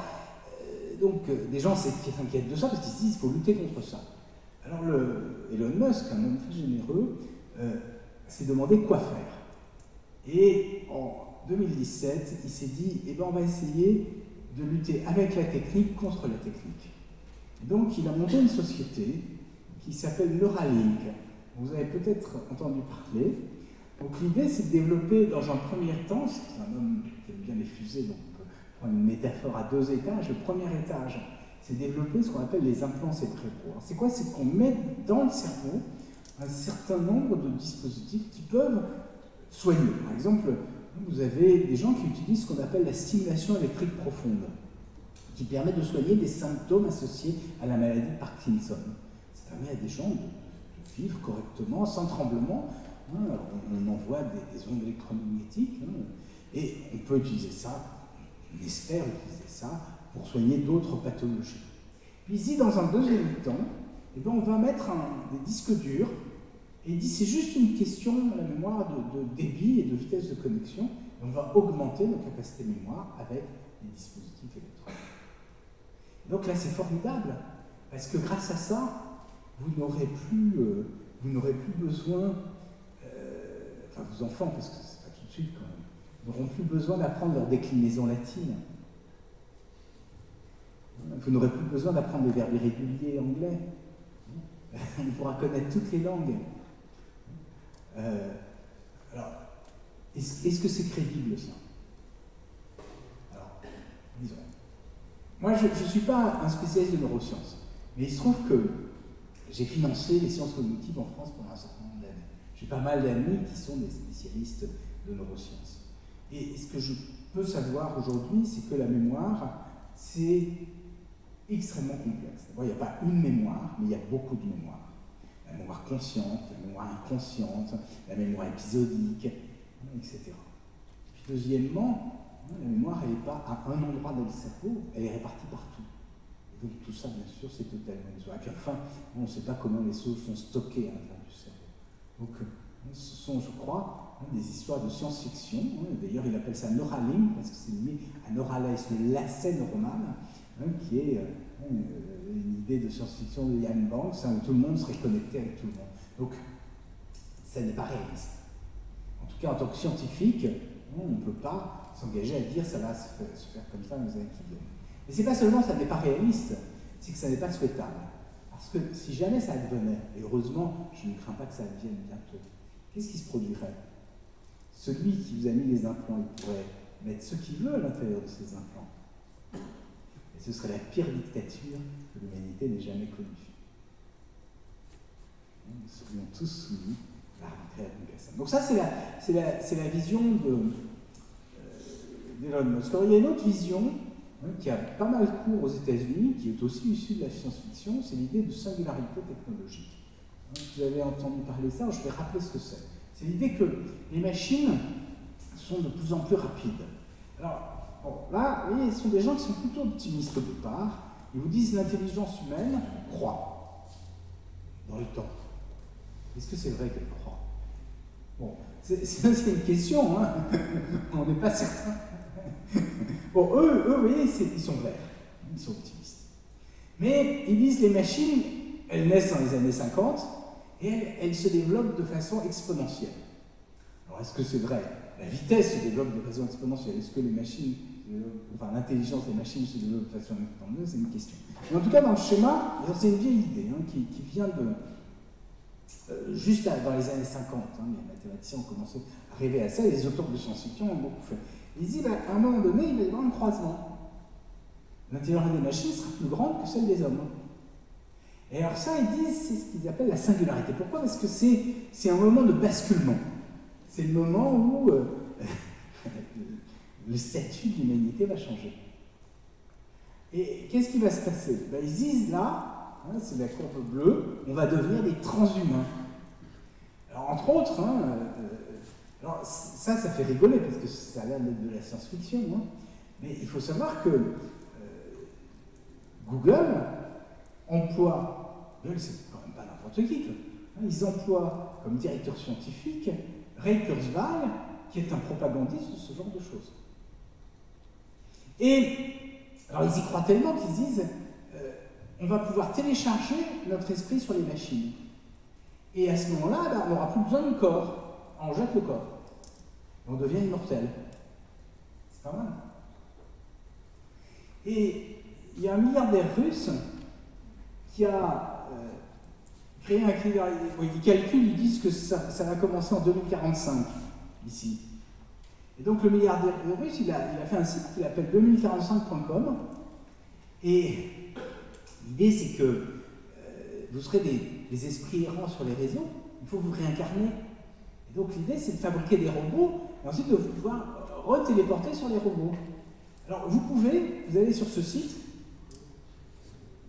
euh, donc, euh, des gens s'inquiètent de ça parce qu'ils se disent qu'il faut lutter contre ça. Alors, Elon Musk, un homme très généreux, euh, s'est demandé quoi faire. Et en 2017, il s'est dit, eh ben, on va essayer de lutter avec la technique contre la technique. donc, il a monté une société qui s'appelle Neuralink. Vous avez peut-être entendu parler. Donc l'idée, c'est de développer dans un premier temps, c'est un homme qui aime bien les fusées, donc une métaphore à deux étages. Le premier étage, c'est développer ce qu'on appelle les implants cérébraux. C'est quoi? C'est qu'on met dans le cerveau un certain nombre de dispositifs qui peuvent soigner. Par exemple, vous avez des gens qui utilisent ce qu'on appelle la stimulation électrique profonde, qui permet de soigner des symptômes associés à la maladie de Parkinson permet à des gens de, vivre correctement, sans tremblement. Hein. on, envoie des, ondes électromagnétiques hein. et on peut utiliser ça, on espère utiliser ça pour soigner d'autres pathologies. Puis ici, dans un deuxième temps, eh bien, on va mettre des disques durs et dit c'est juste une question, la mémoire, de, débit et de vitesse de connexion. Et on va augmenter nos capacités mémoire avec des dispositifs électroniques. Donc là, c'est formidable, parce que grâce à ça, vous n'aurez plus, euh, vous n'aurez plus besoin, euh, enfin vos enfants, parce que c'est pas tout de suite quand n'auront plus besoin d'apprendre leur déclinaison latine. Vous n'aurez plus besoin d'apprendre des verbes irréguliers anglais. On pourra connaître toutes les langues. Euh, alors, est-ce que c'est crédible ça? Alors, disons. Moi, je ne suis pas un spécialiste de neurosciences, mais il se trouve que j'ai financé les sciences cognitives en France pendant un certain nombre d'années. J'ai pas mal d'amis qui sont des spécialistes de neurosciences. Et ce que je peux savoir aujourd'hui, c'est que la mémoire, c'est extrêmement complexe. il n'y a pas une mémoire, mais il y a beaucoup de mémoires. La mémoire consciente, la mémoire inconsciente, la mémoire épisodique, etc. Puis deuxièmement, la mémoire, elle n'est pas à un endroit dans le cerveau, elle est répartie partout. Et donc tout ça, bien sûr, c'est totalement isolé. Et puis enfin, on ne sait pas comment les choses sont stockées à l'intérieur du cerveau. Donc ce sont, je crois, des histoires de science-fiction. D'ailleurs, il appelle ça Neuralink, parce que c'est lié à Neuralize, le lacet neuronal, hein, qui est euh, une idée de science-fiction de Ian Banks, hein, où tout le monde serait connecté avec tout le monde. Donc, ça n'est pas réaliste. En tout cas, en tant que scientifique, on ne peut pas s'engager à dire ça va se faire, comme ça dans les années qui viennent. Mais c'est pas seulement ça n'est pas réaliste, c'est que ça n'est pas souhaitable. Parce que si jamais ça advenait, et heureusement, je ne crains pas que ça advienne bientôt, qu'est-ce qui se produirait? Celui qui vous a mis les implants, il pourrait mettre ce qu'il veut à l'intérieur de ces implants. Et ce serait la pire dictature que l'humanité n'ait jamais connue. Nous serions tous soumis à l'arbitraire personne. Donc ça, c'est la, vision euh, d'Elon Musk. Alors, il y a une autre vision hein, qui a pas mal cours aux États-Unis, qui est aussi issue de la science-fiction, c'est l'idée de singularité technologique. Hein, vous avez entendu parler de ça, je vais rappeler ce que c'est. C'est l'idée que les machines sont de plus en plus rapides. Alors, là, vous voyez, ce sont des gens qui sont plutôt optimistes au départ. Ils vous disent l'intelligence humaine croît dans le temps. Est-ce que c'est vrai qu'elle croît? Bon, c'est une question, hein on n'est pas certain. bon, eux, eux, vous voyez, ils sont verts, ils sont optimistes. Mais ils disent les machines, elles naissent dans les années 50, et elle, se développe de façon exponentielle. Alors est-ce que c'est vrai? La vitesse se développe de façon exponentielle. Est-ce que les machines, enfin l'intelligence des machines se développe de façon exponentielle? C'est une question. Mais en tout cas, dans le schéma, c'est une vieille idée hein, qui, vient de. Euh, juste dans les années 50, hein, les mathématiciens ont commencé à rêver à ça, et les auteurs de science-fiction ont beaucoup fait. Ils disent, bah, à un moment donné, il va y avoir un croisement. L'intelligence des machines sera plus grande que celle des hommes. Et alors ça, ils disent, c'est ce qu'ils appellent la singularité. Pourquoi? Parce que c'est un moment de basculement. C'est le moment où euh, le statut de l'humanité va changer. Et qu'est-ce qui va se passer? Ben, Ils disent là, hein, c'est la courbe bleue, on va devenir des transhumains. Alors entre autres, hein, euh, ça, ça fait rigoler parce que ça a l'air d'être de la science-fiction, hein. mais il faut savoir que euh, Google emploie c'est quand même pas n'importe qui. Hein, ils emploient comme directeur scientifique Ray Kurzweil, qui est un propagandiste de ce genre de choses. Et alors ils y croient tellement qu'ils disent euh, on va pouvoir télécharger notre esprit sur les machines. Et à ce moment-là, ben, on n'aura plus besoin du corps. On jette le corps. on devient immortel. C'est pas mal. Et il y a un milliardaire russe qui a Ils calculent, ils disent que ça, va commencer en 2045, ici. Et donc le milliardaire russe, il a, fait un site qu'il appelle 2045.com. Et l'idée, c'est que euh, vous serez des, esprits errants sur les réseaux, il faut vous réincarner. Et donc l'idée, c'est de fabriquer des robots, et ensuite de pouvoir retéléporter sur les robots. Alors vous pouvez, vous allez sur ce site,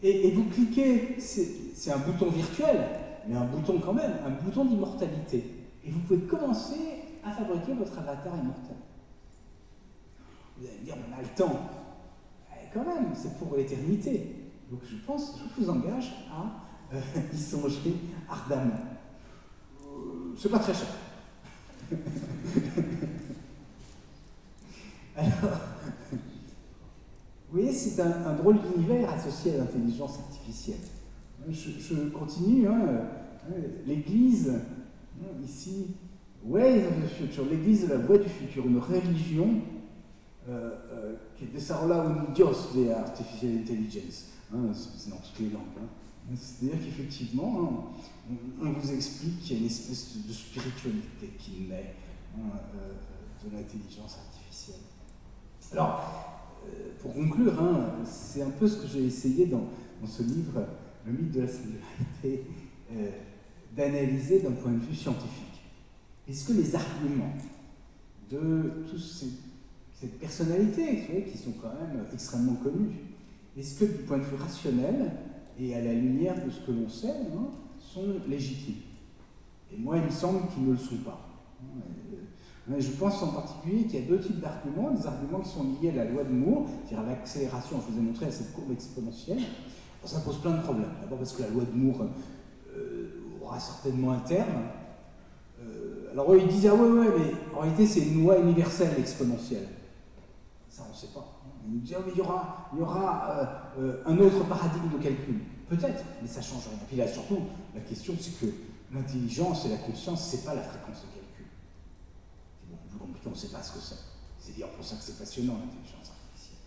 et, vous cliquez, c'est un bouton virtuel, mais un bouton quand même, un bouton d'immortalité. Et vous pouvez commencer à fabriquer votre avatar immortel. Vous allez me dire, on a le temps. Eh, quand même, c'est pour l'éternité. Donc je pense, je vous engage à euh, y songer ardemment. Euh, c'est pas très cher. Alors, vous voyez, c'est un, drôle d'univers associé à l'intelligence artificielle. Je, continue. Hein, hein, L'Église, hein, ici, Ways of the Future, l'Église de la voie du futur, une religion que desarrolla un dios de artificial intelligence. C'est dans toutes les langues. C'est-à-dire qu'effectivement, on, vous explique qu'il y a une espèce de, spiritualité qui naît de l'intelligence artificielle. Alors, pour conclure, c'est un peu ce que j'ai essayé dans, ce livre, Le mythe de la singularité, d'analyser d'un point de vue scientifique. Est-ce que les arguments de tous ces cette personnalité, qui sont quand même extrêmement connues. Est-ce que du point de vue rationnel, et à la lumière de ce que l'on sait, hein, sont légitimes? Et moi, il me semble qu'ils ne le sont pas. Je pense en particulier qu'il y a deux types d'arguments, des arguments qui sont liés à la loi de Moore, c'est-à-dire à l'accélération, je vous ai montré à cette courbe exponentielle. ça pose plein de problèmes. D'abord parce que la loi de Moore euh, aura certainement un terme. Euh, alors eux, ils disent, ah ouais, ouais, mais en réalité, c'est une loi universelle exponentielle. Ça, on ne sait pas. Il nous dit, oh, mais il y aura, euh, un autre paradigme de calcul. Peut-être, mais ça change rien. Puis là, surtout, la question, c'est que l'intelligence et la conscience, ce n'est pas la fréquence de calcul. On ne sait pas ce que c'est. C'est dire pour ça que c'est passionnant, l'intelligence artificielle.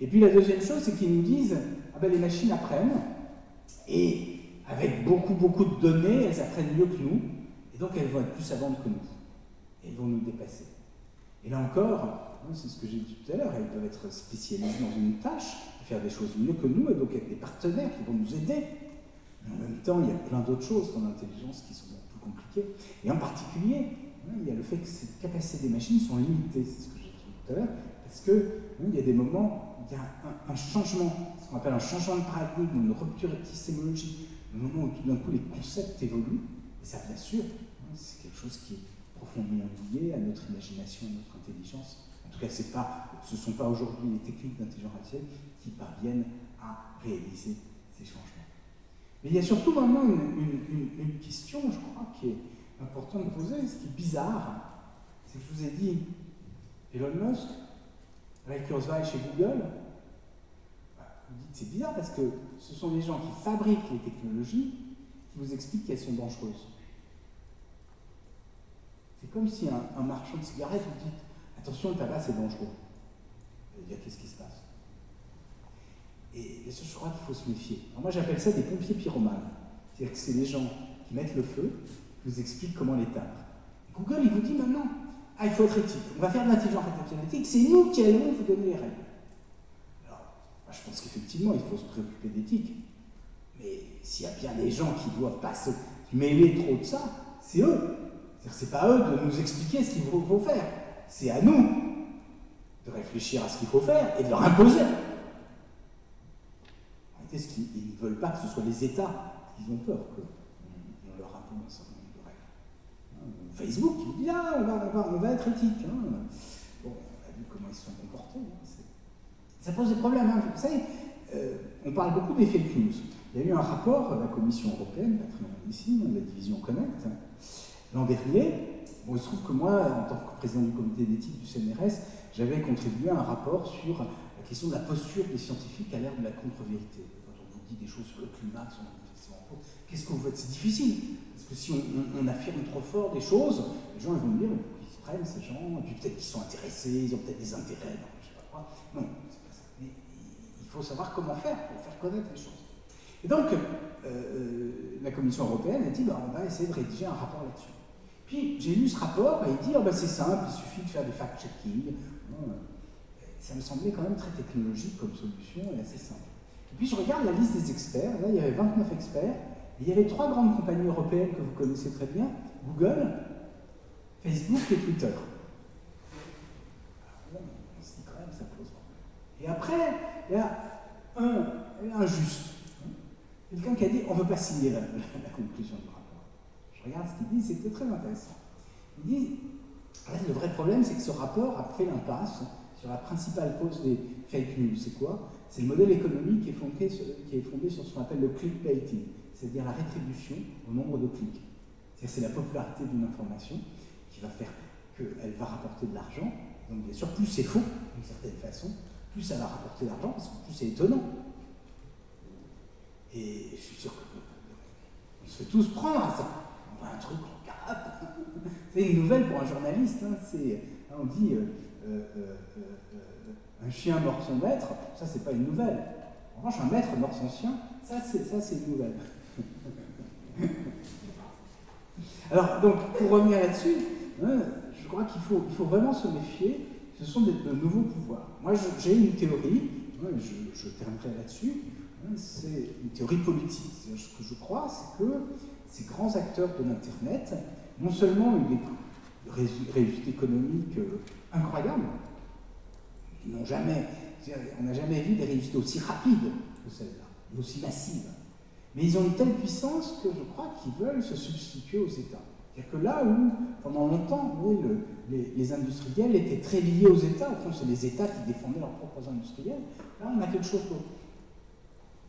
Et puis la deuxième chose, c'est qu'ils nous disent, ah ben les machines apprennent, et avec beaucoup, beaucoup de données, elles apprennent mieux que nous, et donc elles vont être plus savantes que nous. Elles vont nous dépasser. Et là encore, c'est ce que j'ai dit tout à l'heure, elles peuvent être spécialisées dans une tâche, faire des choses mieux que nous, et donc être des partenaires qui vont nous aider. Mais en même temps, il y a plein d'autres choses dans l'intelligence qui sont beaucoup plus compliquées. Et en particulier, hein, il y a le fait que ces capacités des machines sont limitées, c'est ce que j'ai dit tout à l'heure, parce qu'il hein, il y a des moments, il y a un, changement, ce qu'on appelle un changement de paradigme, une rupture épistémologique, le moment où tout d'un coup les concepts évoluent, et ça bien sûr, hein, c'est quelque chose qui est profondément lié à notre imagination, à notre intelligence, en tout cas, ce ne sont pas aujourd'hui les techniques d'intelligence artificielle qui parviennent à réaliser ces changements. Mais il y a surtout vraiment une, question, je crois, qui est importante de poser, ce qui est bizarre, c'est que je vous ai dit, Elon Musk, Ray Kurzweil chez Google, bah, vous dites c'est bizarre parce que ce sont les gens qui fabriquent les technologies qui vous expliquent qu'elles sont dangereuses. C'est comme si un, marchand de cigarettes vous dit Attention, le tabac, c'est dangereux. Il a qu'est-ce qui se passe? Et, ça, je crois qu'il faut se méfier. moi, j'appelle ça des pompiers pyromanes. C'est-à-dire que c'est les gens qui mettent le feu, vous expliquent comment l'éteindre. Google, il vous dit maintenant, ah, il faut être éthique. On va faire de l'intelligence artificielle c'est nous qui allons vous donner les règles. Alors, je pense qu'effectivement, il faut se préoccuper d'éthique. Mais s'il y a bien des gens qui ne doivent pas se mêler trop de ça, c'est eux. C'est pas eux de nous expliquer ce qu'il faut faire c'est à nous de réfléchir à ce qu'il faut faire et de leur imposer. En qu'ils ne veulent pas que ce soit les États qui ont peur qu'on leur impose un certain nombre de règles. Hein, Facebook, il dit ah, on va, on va, être éthique. Hein. Bon, on a vu comment ils se sont comportés. Hein, ça pose des problèmes. Vous savez, euh, on parle beaucoup des fake news. Il y a eu un rapport de la Commission européenne, ici, de la division Connect, l'an dernier, Bon, il se trouve que moi, en tant que président du comité d'éthique du CNRS, j'avais contribué à un rapport sur la question de la posture des scientifiques à l'ère de la contre-vérité. Quand on vous dit des choses sur le climat qui fausses, qu'est-ce que vous faites? C'est difficile. Parce que si on, affirme trop fort des choses, les gens vont me dire ils se prennent ces gens, et puis peut-être qu'ils sont intéressés, ils ont peut-être des intérêts, non, je sais pas quoi. Non, c'est pas ça. Mais il faut savoir comment faire pour faire connaître les choses. Et donc, euh, euh, la Commission européenne a dit bah, on va essayer de rédiger un rapport là-dessus. Puis j'ai lu ce rapport et il dit oh, ben, c'est simple, il suffit de faire du fact-checking. ça me semblait quand même très technologique comme solution et assez simple. Puis je regarde la liste des experts, là il y avait 29 experts, et il y avait trois grandes compagnies européennes que vous connaissez très bien Google, Facebook et Twitter. on se dit quand même ça pose problème. Et après, il y a un, juste, quelqu'un qui a dit on ne veut pas signer la, la conclusion du rapport regarde ce qu'il dit, c'était très intéressant. Il dit, le vrai problème, c'est que ce rapport a fait l'impasse sur la principale cause des fake news. C'est quoi? C'est le modèle économique qui est, fondé sur, ce qu'on appelle le clickbaiting, c'est-à-dire la rétribution au nombre de clics. C'est la popularité d'une information qui va faire qu'elle va rapporter de l'argent. Donc bien sûr, plus c'est faux, d'une certaine façon, plus ça va rapporter de l'argent, parce que plus c'est étonnant. Et je suis sûr qu'on se fait tous prendre à ça un truc C'est une nouvelle pour un journaliste. Hein, hein, on dit, euh, euh, euh, Un chien mord son maître, ça c'est pas une nouvelle. En revanche, un maître mord son chien, ça c'est, une nouvelle. Alors, donc, pour revenir là-dessus, hein, je crois qu'il faut, il faut vraiment se méfier. Ce sont de, nouveaux pouvoirs. Moi, j'ai une théorie, hein, je, terminerai là-dessus, hein, c'est une théorie politique. Ce que je crois, c'est que ces grands acteurs de l'Internet, non seulement ont eu des réussites économiques euh, incroyables, n'ont jamais, on n'a jamais vu des réussites aussi rapides que celles-là, aussi massives. Mais ils ont une telle puissance que je crois qu'ils veulent se substituer aux États. C'est-à-dire que là où, pendant longtemps, les, industriels étaient très liés aux États, au fond, c'est les États qui défendaient leurs propres industriels, là, on a quelque chose d'autre.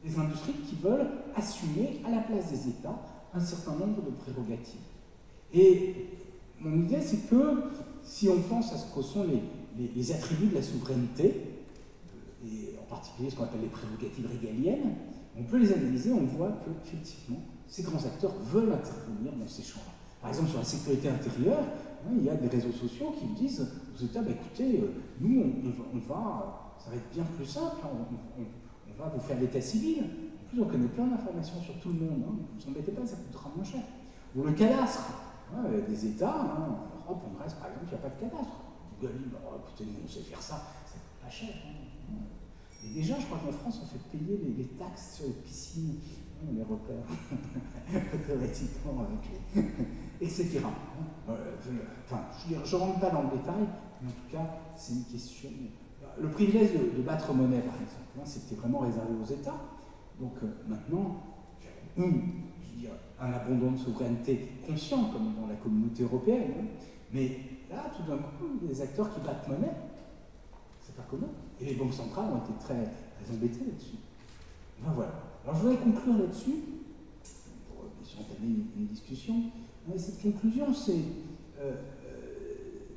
Des industries qui veulent assumer, à la place des États, un certain nombre de prérogatives. Et mon idée, c'est que si on pense à ce que sont les, attributs de la souveraineté, et en particulier ce qu'on appelle les prérogatives régaliennes, on peut les analyser, on voit que, effectivement, ces grands acteurs veulent intervenir dans ces champs-là. Par exemple, sur la sécurité intérieure, hein, il y a des réseaux sociaux qui disent aux États, bah, écoutez, euh, nous, on, va, ça va être bien plus simple, hein, on, va vous faire l'état civil. En plus, on connaît plein d'informations sur tout le monde, hein, ne vous embêtez pas, ça coûtera moins cher. Ou le cadastre, des États, en Europe, en Grèce, par exemple, il n'y a pas de cadastre. Google bah, écoutez, nous, on sait faire ça, ça coûte pas cher. Et déjà, je crois qu'en France, on fait payer les, taxes sur les piscines, on les repère automatiquement avec les. etc. Euh, enfin, je ne rentre pas dans le détail, mais en tout cas, c'est une question. Le privilège de, battre monnaie, par exemple, hein, c'était vraiment réservé aux États. Donc euh, maintenant, je dire, un abandon de souveraineté conscient, comme dans la communauté européenne. Hein. mais là, tout d'un coup, des acteurs qui battent monnaie, c'est pas commun. Et les banques centrales ont été très, embêtées là-dessus. Ben voilà. Alors je voudrais conclure là-dessus, pour entamer une, une, discussion. cette conclusion, c'est euh, euh,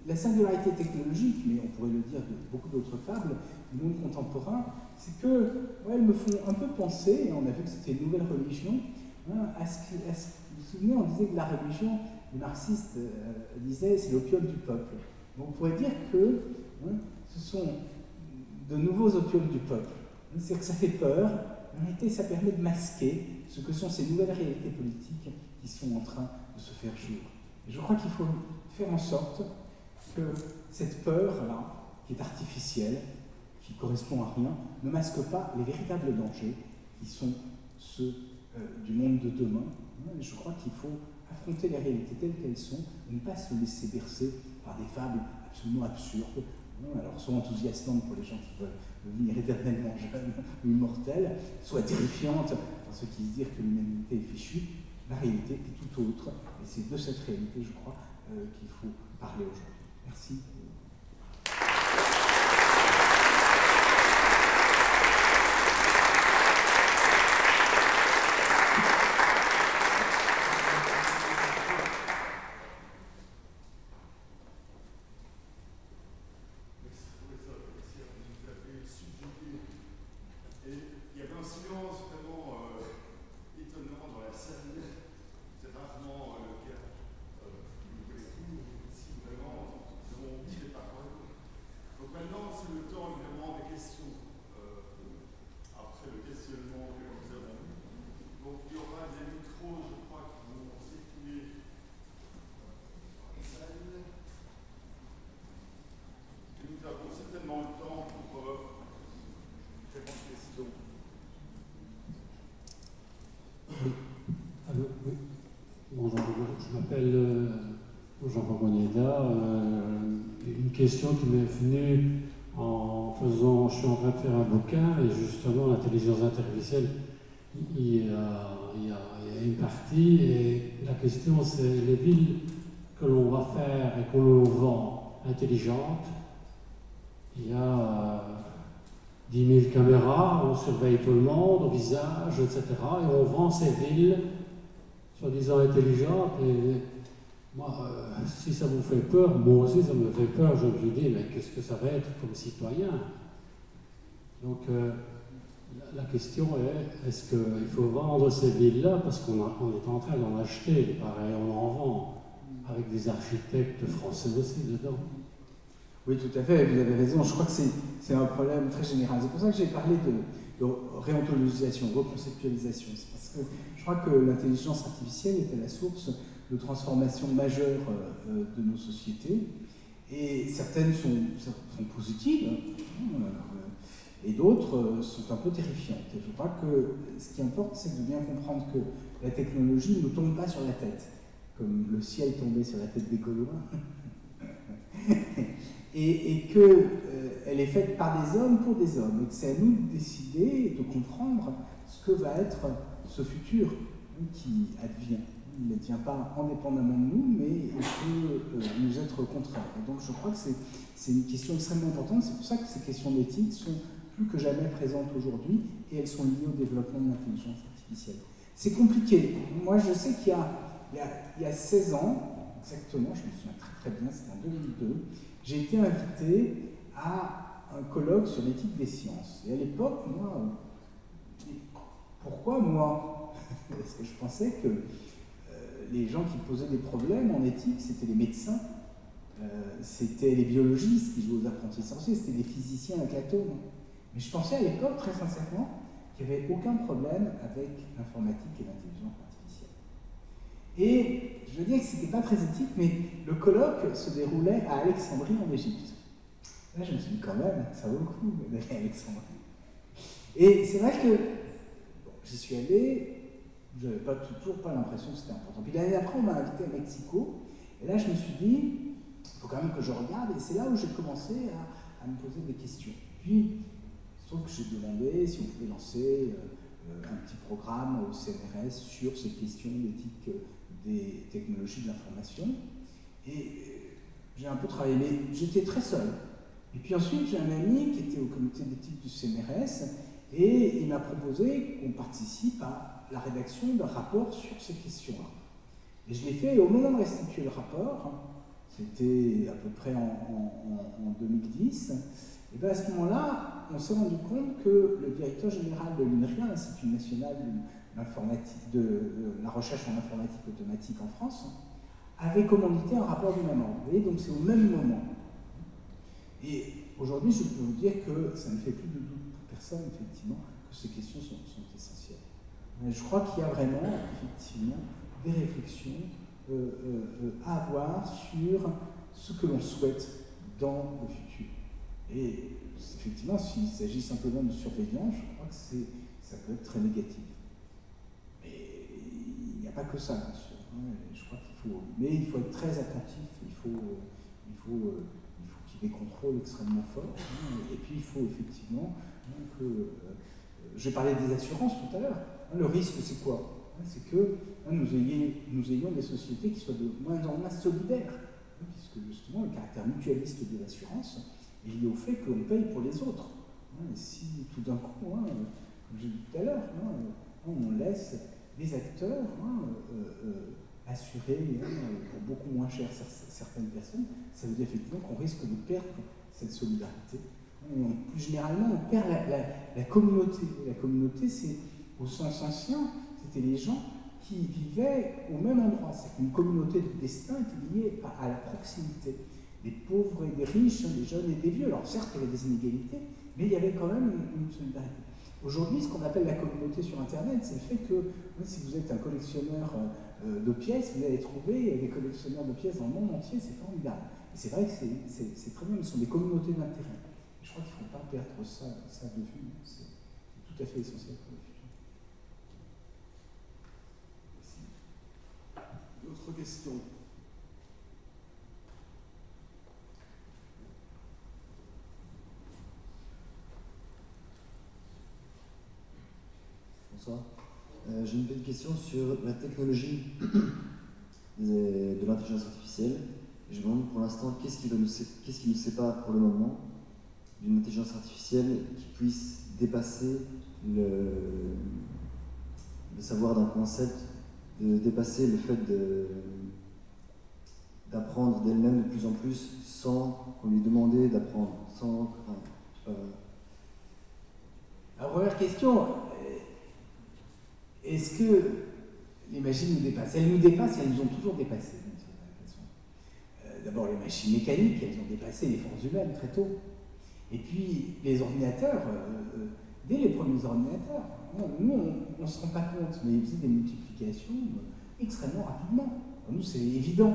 la singularité technologique, mais on pourrait le dire de beaucoup d'autres fables du monde contemporain, c'est que ouais, elles me font un peu penser, et on a vu que c'était une nouvelle religion, hein, à, ce que, vous vous souvenez, on disait que la religion, les marxistes euh, disaient, c'est l'opium du peuple. On pourrait dire que hein, ce sont de nouveaux opiums du peuple. C'est que ça fait peur, en réalité ça permet de masquer ce que sont ces nouvelles réalités politiques qui sont en train de se faire jour. Je crois qu'il faut faire en sorte que cette peur-là, qui est artificielle, qui correspond à rien, ne masque pas les véritables dangers qui sont ceux euh, du monde de demain. Je crois qu'il faut affronter les réalités telles qu'elles sont ne pas se laisser bercer par des fables absolument absurdes alors soit enthousiasmante pour les gens qui veulent devenir éternellement jeunes ou immortels, soit terrifiante pour ceux qui se disent que l'humanité est fichue, la réalité est tout autre. Et c'est de cette réalité, je crois, euh, qu'il faut parler aujourd'hui. Merci. Question qui m'est venue en faisant, je suis en train de faire un bouquin et justement l'intelligence artificielle, il y, a, une partie et la question c'est les villes que l'on va faire et qu'on l'on vend intelligentes. Il y a 10 euh, 000 caméras, on surveille tout le monde au visage, etc. Et on vend ces villes soi-disant intelligentes et moi, euh, si ça vous fait peur, moi aussi ça me fait peur, je me dis, mais qu'est-ce que ça va être comme citoyen? Donc, euh, la, question est, est-ce qu'il faut vendre ces villes-là parce qu'on est en train d'en acheter, pareil, on en vend, avec des architectes français aussi dedans? Oui, tout à fait, vous avez raison. Je crois que c'est un problème très général. C'est pour ça que j'ai parlé de, de réontologisation, reconceptualisation. C'est parce que je crois que l'intelligence artificielle est à la source de transformations majeures euh, de nos sociétés. Et certaines sont, positives, hein, euh, et d'autres euh, sont un peu terrifiantes. Je crois que ce qui importe, c'est de bien comprendre que la technologie ne tombe pas sur la tête, comme le ciel tombait sur la tête des Gaulois, et, qu'elle est faite par des hommes pour des hommes, et que c'est à nous de décider et de comprendre ce que va être ce futur qui advient ne tient pas indépendamment de nous, mais il peut euh, nous être contraire. donc je crois que c'est une question extrêmement importante. C'est pour ça que ces questions d'éthique sont plus que jamais présentes aujourd'hui et elles sont liées au développement de l'intelligence artificielle. C'est compliqué. Moi, je sais qu'il y, y, a 16 ans, exactement, je me souviens très très bien, c'était en 2002, j'ai été invité à un colloque sur l'éthique des sciences. Et à l'époque, moi, pourquoi moi? Parce que je pensais que les gens qui posaient des problèmes en éthique, c'était les médecins, euh, c'était les biologistes qui jouaient aux apprentis sorciers, c'était les physiciens avec l'atome. Mais je pensais à l'époque, très sincèrement, qu'il n'y avait aucun problème avec l'informatique et l'intelligence artificielle. Et je veux dire que ce n'était pas très éthique, mais le colloque se déroulait à Alexandrie en Égypte. Là, je me suis dit, quand même, ça vaut le coup d'aller à Alexandrie. Et c'est vrai que j'y suis allé, je n'avais pas, toujours pas l'impression que c'était important. Puis l'année après, on m'a invité à Mexico, et là, je me suis dit, il faut quand même que je regarde, et c'est là où j'ai commencé à, me poser des questions. Puis, il se trouve que j'ai demandé si on pouvait lancer euh, un petit programme au CNRS sur ces questions d'éthique euh, des technologies de l'information. Et euh, j'ai un peu travaillé, mais j'étais très seul. Et puis ensuite, j'ai un ami qui était au comité d'éthique du CNRS, et il m'a proposé qu'on participe à la rédaction d'un rapport sur ces questions-là. Et je l'ai fait, et au moment de restituer le rapport, c'était à peu près en, 2010, et bien à ce moment-là, on s'est rendu compte que le directeur général de l'INRIA, l'Institut national de, la recherche en informatique automatique en France, avait commandité un rapport du même ordre. Vous voyez, donc c'est au même moment. Et aujourd'hui, je peux vous dire que ça ne fait plus de doute pour personne, effectivement, que ces questions sont essentielles. Je crois qu'il y a vraiment, effectivement, des réflexions euh, euh, euh, à avoir sur ce que l'on souhaite dans le futur. Et effectivement, s'il s'agit simplement de surveillance, je crois que ça peut être très négatif. Mais il n'y a pas que ça, bien sûr. Hein, je crois qu'il faut, mais il faut être très attentif, il faut, il faut, il faut qu'il y ait des contrôles extrêmement forts. Hein, et puis il faut effectivement hein, je parlais des assurances tout à l'heure. Hein, le risque, c'est quoi hein, C'est que hein, nous, ayons, des sociétés qui soient de moins en moins solidaires, puisque justement le caractère mutualiste de l'assurance est lié au fait qu'on paye pour les autres. Et si tout d'un coup, comme j'ai dit tout à l'heure, on laisse les acteurs euh, euh, assurer pour beaucoup moins cher certaines personnes, ça veut dire effectivement qu'on risque de perdre cette solidarité. plus généralement, on perd la, la communauté. La communauté, c'est au sens ancien, c'était les gens qui vivaient au même endroit. C'est qu'une communauté de destin était liée à, la proximité. Des pauvres et des riches, des jeunes et des vieux. Alors certes, il y avait des inégalités, mais il y avait quand même une, solidarité. Aujourd'hui, ce qu'on appelle la communauté sur Internet, c'est le fait que si vous êtes un collectionneur euh, de pièces, vous allez trouver des collectionneurs de pièces dans le monde entier, c'est formidable. Et c'est vrai que c'est très bien, ce sont des communautés d'intérêt. Je crois qu'il ne faut pas perdre ça, ça de vue, c'est tout à fait essentiel D'autres questions Bonsoir. Euh, j'ai une petite question sur la technologie de l'intelligence artificielle. Je me demande pour l'instant qu'est-ce qui, nous sépare pour le moment d'une intelligence artificielle qui puisse dépasser le savoir d'un concept de dépasser le fait d'apprendre d'elle-même de plus en plus sans qu'on lui demande d'apprendre, sans... Alors, première question, est-ce que les machines nous dépassent? Elles nous dépassent elles nous ont toujours dépassé. Euh, d'abord les machines mécaniques, elles ont dépassé les forces humaines très tôt. Et puis les ordinateurs, dès les premiers ordinateurs, nous on ne se rend pas compte, mais ils faisaient des multiplications extrêmement rapidement. nous c'est évident.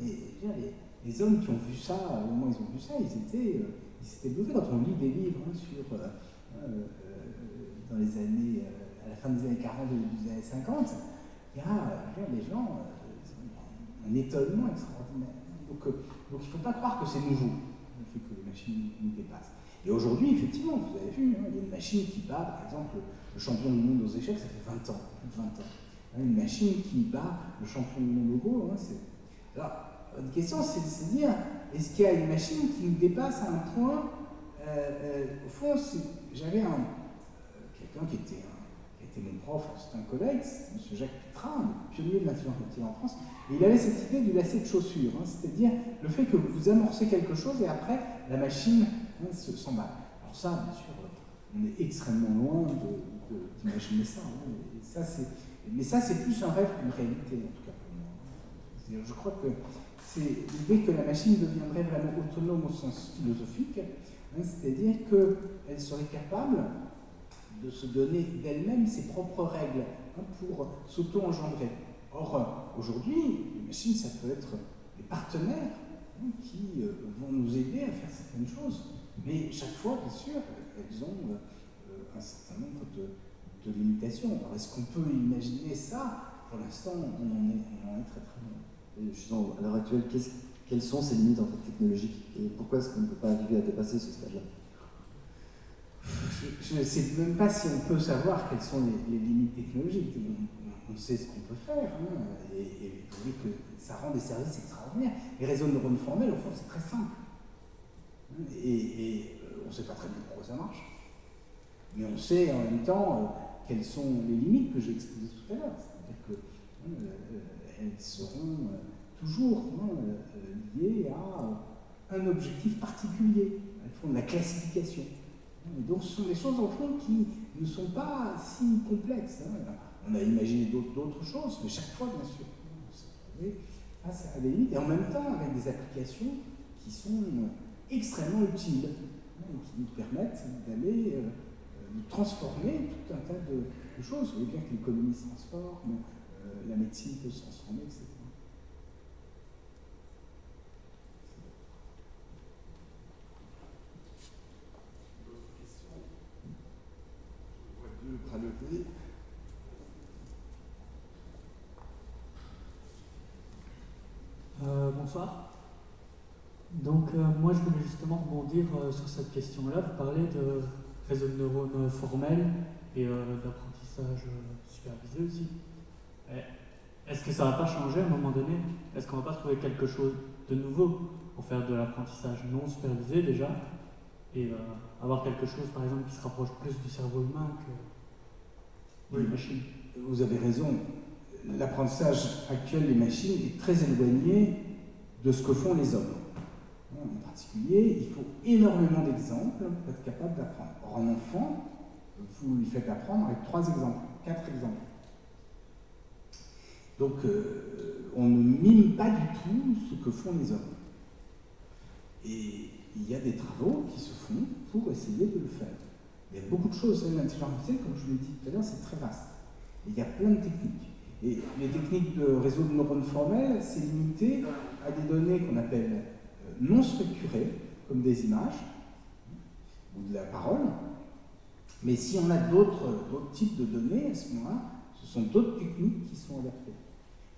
Mais les, hommes qui ont vu ça, au moment où ils ont vu ça, ils étaient, ils s'étaient bluffés. Quand on lit des livres hein, sur, dans les années, à la fin des années 40 et des années 50, il y a les gens un étonnement extraordinaire. Donc, euh, donc il ne faut pas croire que c'est nouveau, le fait que les machines nous dépassent. Et aujourd'hui, effectivement, vous avez vu, hein, il y a une machine qui bat, par exemple, le champion du monde aux échecs, ça fait 20 ans, plus de 20 ans. Hein, une machine qui bat le champion du monde au Go, hein, Alors, une question, c'est de se dire, est-ce qu'il y a une machine qui nous dépasse à un point euh, euh, Au fond, j'avais un, quelqu'un qui était mon prof, c'était un collègue, M. Jacques Pitrin, pionnier de l'intelligence artificielle en France, et il avait cette idée du lacet de chaussure, hein, c'est-à-dire le fait que vous amorcez quelque chose et après la machine hein, s'emballe. Alors ça, bien sûr, on est extrêmement loin d'imaginer ça. Hein, mais ça, c'est plus un rêve qu'une réalité, en tout cas pour moi. Je crois que c'est l'idée que la machine deviendrait vraiment autonome au sens philosophique, c'est-à-dire qu'elle serait capable de se donner d'elle-même ses propres règles hein, pour s'auto-engendrer. Or, aujourd'hui, les machines, ça peut être des partenaires hein, qui euh, vont nous aider à faire certaines choses. Mais chaque fois, bien sûr, elles ont euh, un certain nombre de, limitations. Alors, est-ce qu'on peut imaginer ça? Pour l'instant, on, en est, très très loin. justement, à l'heure actuelle, quelles sont ces limites en fait, technologiques? Et pourquoi est-ce qu'on ne peut pas arriver à dépasser ce stade-là? Je ne sais même pas si on peut savoir quelles sont les, limites technologiques. On, sait ce qu'on peut faire, hein, et, et vous que ça rend des services extraordinaires. Les réseaux de neurones formels, au fond, c'est très simple. Et, euh, on ne sait pas très bien pourquoi ça marche. Mais on sait en même temps euh, quelles sont les limites que j'ai exposées tout à l'heure. C'est-à-dire qu'elles euh, seront toujours hein, liées à un objectif particulier. Elles font la classification donc ce sont des choses au fond qui ne sont pas si complexes. Hein. On a imaginé d'autres choses, mais chaque fois, bien sûr, on face à des limites, et en même temps avec des applications qui sont extrêmement utiles, qui nous permettent d'aller euh, de transformer tout un tas de, choses. Vous voyez bien que l'économie se transforme, euh, la médecine peut se transformer, etc. Euh, bonsoir. Donc euh, moi je voulais justement rebondir euh, sur cette question-là. Vous parlez de réseau de neurones formels et d'apprentissage supervisé aussi. Est-ce que ça ne va pas changer à un moment donné? Est-ce qu'on ne va pas trouver quelque chose de nouveau pour faire de l'apprentissage non supervisé déjà et avoir quelque chose par exemple qui se rapproche plus du cerveau humain que oui, machine. Vous avez raison. L'apprentissage actuel des machines est très éloigné de ce que font les hommes. En particulier, il faut énormément d'exemples pour être capable d'apprendre. Or, un enfant, vous lui faites apprendre avec trois exemples, quatre exemples. Donc, euh, on ne mime pas du tout ce que font les hommes. Et il y a des travaux qui se font pour essayer de le faire. Il y a beaucoup de choses. L'intelligence artificielle, comme je l'ai dit tout à l'heure, c'est très vaste. Et il y a plein de techniques. Et les techniques de réseau de neurones formels, c'est limité à des données qu'on appelle non structurées, comme des images ou de la parole. Mais si on a d'autres types de données, à ce moment-là, ce sont d'autres techniques qui sont adaptées.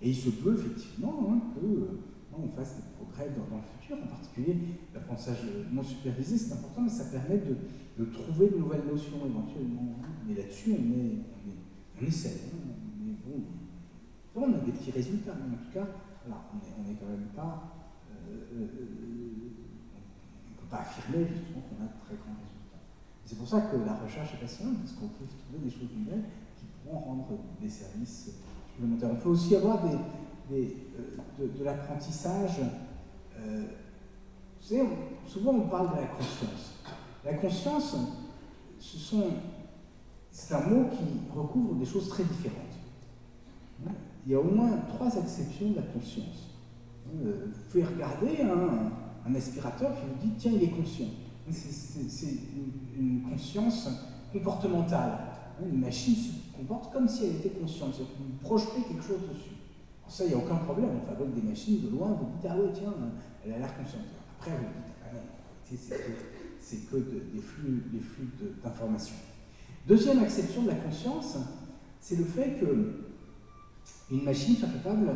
Et il se peut effectivement hein, que euh, on fasse des progrès dans, le futur, en particulier l'apprentissage non supervisé, c'est important, mais ça permet de, trouver de nouvelles notions éventuellement. Mais là-dessus, on, est, on, essaie. Hein. mais bon, on a des petits résultats, mais en tout cas, on n'est quand même pas. Euh, euh, on pas affirmer justement qu'on a de très grands résultats. C'est pour ça que la recherche est passionnante, parce qu'on peut trouver des choses nouvelles qui pourront rendre des services supplémentaires. On peut aussi avoir euh, de, l'apprentissage. Euh, vous savez, souvent on parle de la conscience. La conscience, c'est un mot qui recouvre des choses très différentes. Il y a au moins trois exceptions de la conscience. Euh, vous pouvez regarder un, aspirateur qui vous dit tiens, il est conscient. C'est une, conscience comportementale. Une machine se comporte comme si elle était consciente, c'est vous projetez quelque chose dessus. ça, il n'y a aucun problème, on fabrique des machines de loin, vous dites ah ouais, tiens, elle a l'air consciente. Après, vous dites ah non, c'est que, des flux, des flux d'informations. Deuxième acception de la conscience, c'est le fait que une machine soit capable,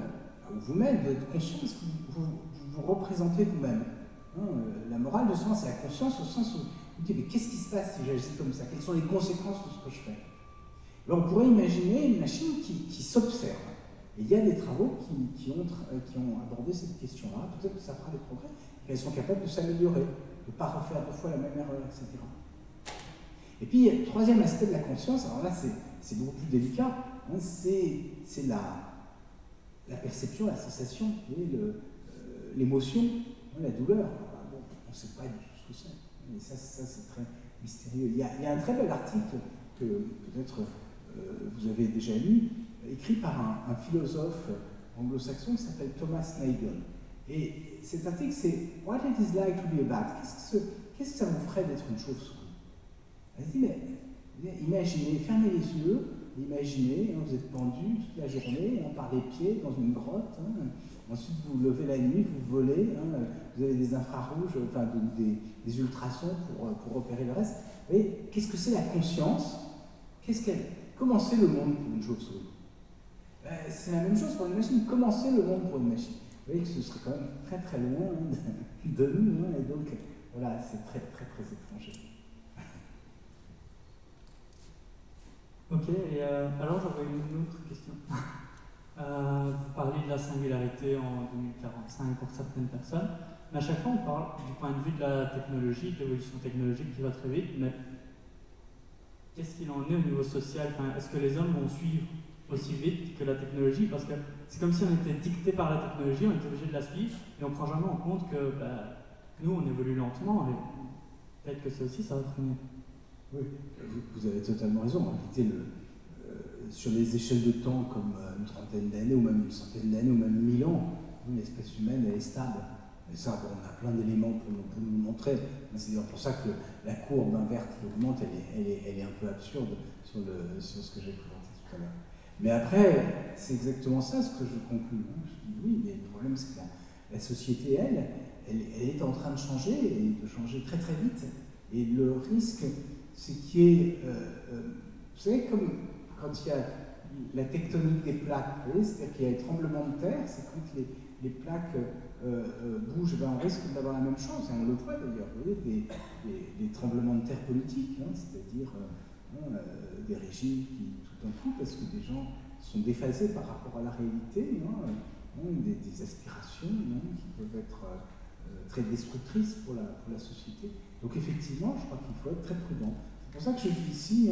ou vous-même, d'être conscient de ce que vous, représentez vous-même. Hein, euh, la morale, justement, c'est la conscience au sens où vous dites, mais qu'est-ce qui se passe si j'agis comme ça? Quelles sont les conséquences de ce que je fais? On pourrait imaginer une machine qui, s'observe. Et il y a des travaux qui, ont, euh, qui ont abordé cette question-là. Peut-être que ça fera des progrès, qu'elles sont capables de s'améliorer, de ne pas refaire deux fois la même erreur, etc. Et puis, troisième aspect de la conscience, alors là, c'est beaucoup plus délicat, hein, c'est la, perception, la sensation, euh, l'émotion, hein, la douleur. on ne sait pas du tout ce que c'est. Mais ça, ça c'est très mystérieux. Il y, a, un très bel article que peut-être euh, vous avez déjà lu, écrit par un, philosophe anglo-saxon qui s'appelle Thomas Nagel. Et cet article, c'est What it is like to be a bat. Qu'est-ce que, ça vous ferait d'être une chauve-souris Elle dit, mais imaginez, fermez les yeux, imaginez, hein, vous êtes pendu toute la journée hein, par les pieds dans une grotte. Hein. Ensuite, vous levez la nuit, vous volez. vous avez des infrarouges, enfin des, ultrasons pour, euh, pour repérer le reste. Mais qu'est-ce que c'est la conscience? Qu'est-ce qu'elle Comment c'est le monde pour une chauve-souris? Ben, C'est la même chose pour une machine. Comment c'est le monde pour une machine? Vous voyez que ce serait quand même très très loin de nous. et donc, voilà, c'est très très très étranger. Ok, et euh, alors j'aurais une autre question. Euh, vous parlez de la singularité en 2045 pour certaines personnes, mais à chaque fois on parle du point de vue de la technologie, de l'évolution technologique qui va très vite, mais qu'est-ce qu'il en est au niveau social? Est-ce que les hommes vont suivre aussi vite que la technologie? Parce que c'est comme si on était dicté par la technologie, on était obligé de la suivre, et on ne prend jamais en compte que bah, nous on évolue lentement, et peut-être que c'est aussi ça va freiner. Oui, vous avez totalement raison. En réalité, le, sur les échelles de temps, comme euh, une trentaine d'années, ou même une centaine d'années, ou même mille ans, l'espèce humaine, est stable. Et ça, on a plein d'éléments pour, nous montrer. C'est pour ça que la courbe inverse qui augmente, elle est, elle, est, un peu absurde sur, le, sur ce que j'ai présenté tout à l'heure. Mais après, c'est exactement ça ce que je conclue. Oui, mais le problème, c'est que la, société, elle, elle, est en train de changer, et de changer très très vite. Et le risque, ce qui est, euh, euh, vous savez, comme quand il y a la tectonique des plaques, c'est-à-dire qu'il y a les tremblements de terre, c'est quand les, plaques euh, bougent, ben on risque d'avoir la même chose, et on le voit d'ailleurs, vous voyez, des, tremblements de terre politiques, hein, c'est-à-dire hein, des régimes qui, tout d'un coup, parce que des gens sont déphasés par rapport à la réalité, hein, des, aspirations qui peuvent être très destructrices pour la, pour la société. Donc effectivement, je crois qu'il faut être très prudent. C'est pour ça que je dis ici,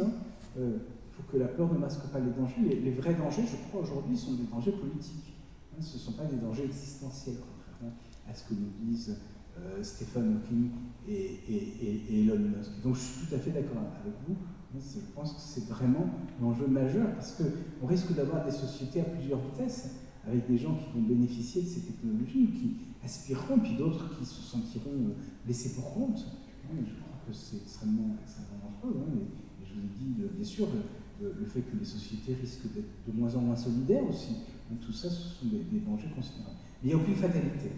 euh, il faut que la peur ne masque pas les dangers. Les, vrais dangers, je crois, aujourd'hui, sont des dangers politiques. Hein, ce ne sont pas des dangers existentiels, contrairement à ce que nous disent euh, Stephen Hawking et, Elon Musk. Donc je suis tout à fait d'accord avec vous. Je pense que c'est vraiment l'enjeu majeur parce qu'on risque d'avoir des sociétés à plusieurs vitesses avec des gens qui vont bénéficier de ces technologies, qui aspireront, puis d'autres qui se sentiront laissés pour compte je crois que c'est extrêmement, extrêmement dangereux. Hein, et, je vous ai dit, bien sûr, le, fait que les sociétés risquent d'être de moins en moins solidaires aussi. Donc, tout ça, ce sont des, dangers considérables. Mais il n'y a aucune fatalité.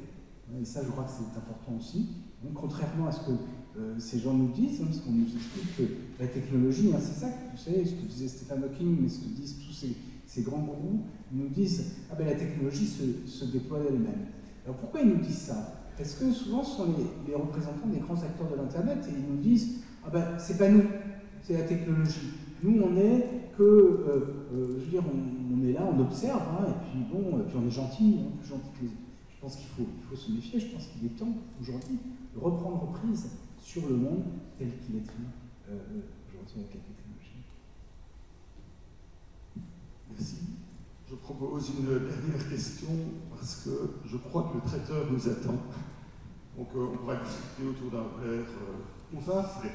Hein, et ça, je crois que c'est important aussi. Donc, contrairement à ce que euh, ces gens nous disent, hein, parce qu'on nous explique que la technologie, c'est ça, vous savez, ce que disait Stephen Hawking, mais ce que disent tous ces, grands gourous, ils nous disent ah ben la technologie se, déploie d'elle-même. Alors pourquoi ils nous disent ça? Parce que souvent, ce sont les, représentants des grands acteurs de l'Internet et ils nous disent Ah ben, c'est pas nous, c'est la technologie. Nous, on est que, euh, euh, je veux dire, on, est là, on observe, hein, et puis bon, puis on est gentil, hein, plus gentil que les autres. Je pense qu'il faut, il faut se méfier, je pense qu'il est temps aujourd'hui de reprendre prise sur le monde tel qu'il est euh, aujourd'hui avec la technologie. Merci. Je propose une dernière question parce que je crois que le traiteur nous attend. Donc euh, on pourra discuter autour d'un verre. Euh, on va euh,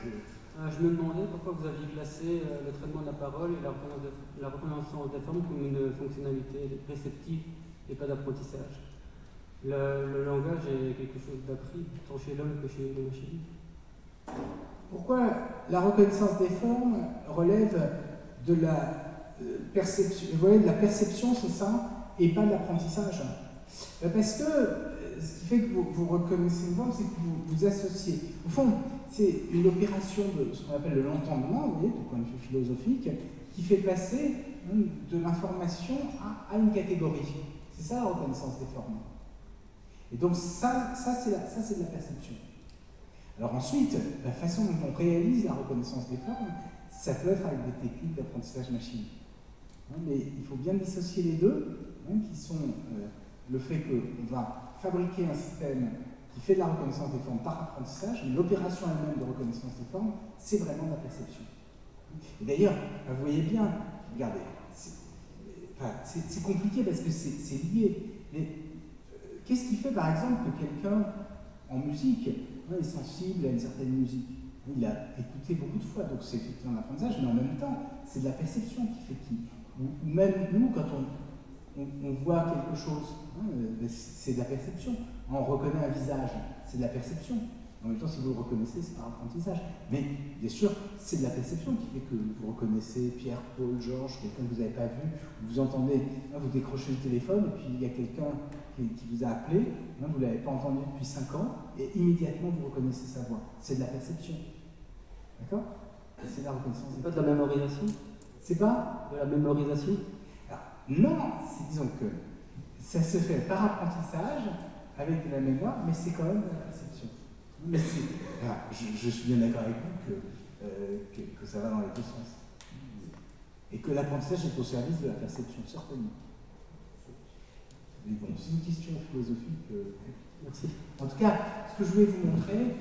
Je me demandais pourquoi vous aviez classé le traitement de la parole et la reconnaissance des formes comme une fonctionnalité réceptive et pas d'apprentissage. Le, langage est quelque chose d'appris tant chez l'homme que chez la machine. Pourquoi la reconnaissance des formes relève de la euh, perception, vous de la perception, c'est ça, et pas de l'apprentissage? Parce que euh, ce qui fait que vous, reconnaissez une forme, c'est que vous vous associez. Au fond, c'est une opération de ce qu'on appelle de l'entendement, vous voyez, du point de vue philosophique, qui fait passer hein, de l'information à, une catégorie. C'est ça la reconnaissance des formes. Et donc ça, ça c'est de la perception. Alors ensuite, la façon dont on réalise la reconnaissance des formes, ça peut être avec des techniques d'apprentissage machine. Hein, mais il faut bien dissocier les deux, hein, qui sont euh, le fait qu'on va fabriquer un système qui fait de la reconnaissance des formes par apprentissage, mais l'opération elle-même de reconnaissance des formes, c'est vraiment la perception. Et d'ailleurs, vous voyez bien, regardez, c'est compliqué parce que c'est lié, mais euh, qu'est-ce qui fait par exemple que quelqu'un en musique est sensible à une certaine musique? Il a écouté beaucoup de fois, donc c'est effectivement un apprentissage, mais en même temps, c'est de la perception qui fait qui. Ou même nous, quand on, on, voit quelque chose, hein, c'est de la perception. On reconnaît un visage, c'est de la perception. En même temps, si vous le reconnaissez, c'est par apprentissage. Mais bien sûr, c'est de la perception qui fait que vous reconnaissez Pierre, Paul, Georges, quelqu'un que vous n'avez pas vu, vous entendez, hein, vous décrochez le téléphone, et puis il y a quelqu'un qui, vous a appelé, hein, vous ne l'avez pas entendu depuis 5 ans, et immédiatement vous reconnaissez sa voix. C'est de la perception. D'accord? C'est de la reconnaissance. C'est pas de la mémorisation? C'est pas? De la mémorisation? Non, disons que ça se fait par apprentissage, avec de la mémoire, mais c'est quand même de la perception. Mais je, suis bien d'accord avec vous euh, que, que, ça va dans les deux sens. Et que l'apprentissage est au service de la perception, certainement. Mais bon, c'est une question philosophique. Euh, merci. En tout cas, ce que je voulais vous montrer,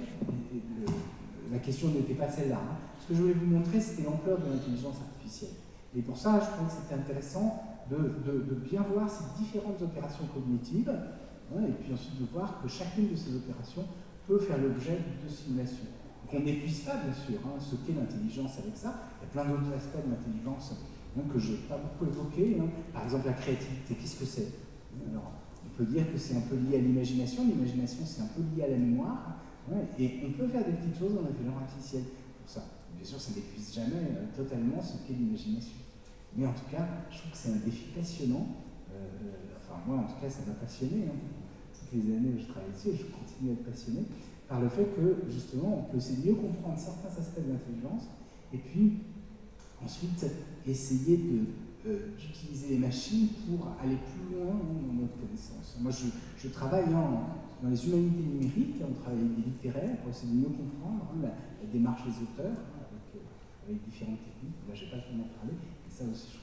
la question n'était pas celle-là, hein. ce que je voulais vous montrer, c'était l'ampleur de l'intelligence artificielle. Et pour ça, je trouvais que c'était intéressant de, bien voir ces différentes opérations cognitives, hein, et puis ensuite de voir que chacune de ces opérations peut faire l'objet de simulation. Qu'on n'épuise pas, bien sûr, hein, ce qu'est l'intelligence avec ça. Il y a plein d'autres aspects de l'intelligence hein, que je n'ai pas beaucoup évoqués. Par exemple, la créativité, qu'est-ce que c'est? Alors, on peut dire que c'est un peu lié à l'imagination. L'imagination, c'est un peu lié à la mémoire. et on peut faire des petites choses dans l'intelligence artificielle. Pour ça, bien sûr, ça n'épuise jamais euh, totalement ce qu'est l'imagination. Mais en tout cas, je trouve que c'est un défi passionnant. Euh, euh, enfin, moi, en tout cas, ça m'a passionné les années où je travaille ici, je continue à être passionné par le fait que, justement, on peut essayer de mieux comprendre certains aspects de l'intelligence, et puis ensuite essayer euh, d'utiliser les machines pour aller plus loin dans notre connaissance. Moi, je, travaille dans les humanités numériques, on travaille avec des littéraires pour essayer de mieux comprendre la, démarche des auteurs, hein, avec, différentes techniques. Là, je n'ai pas le temps d'en parler, et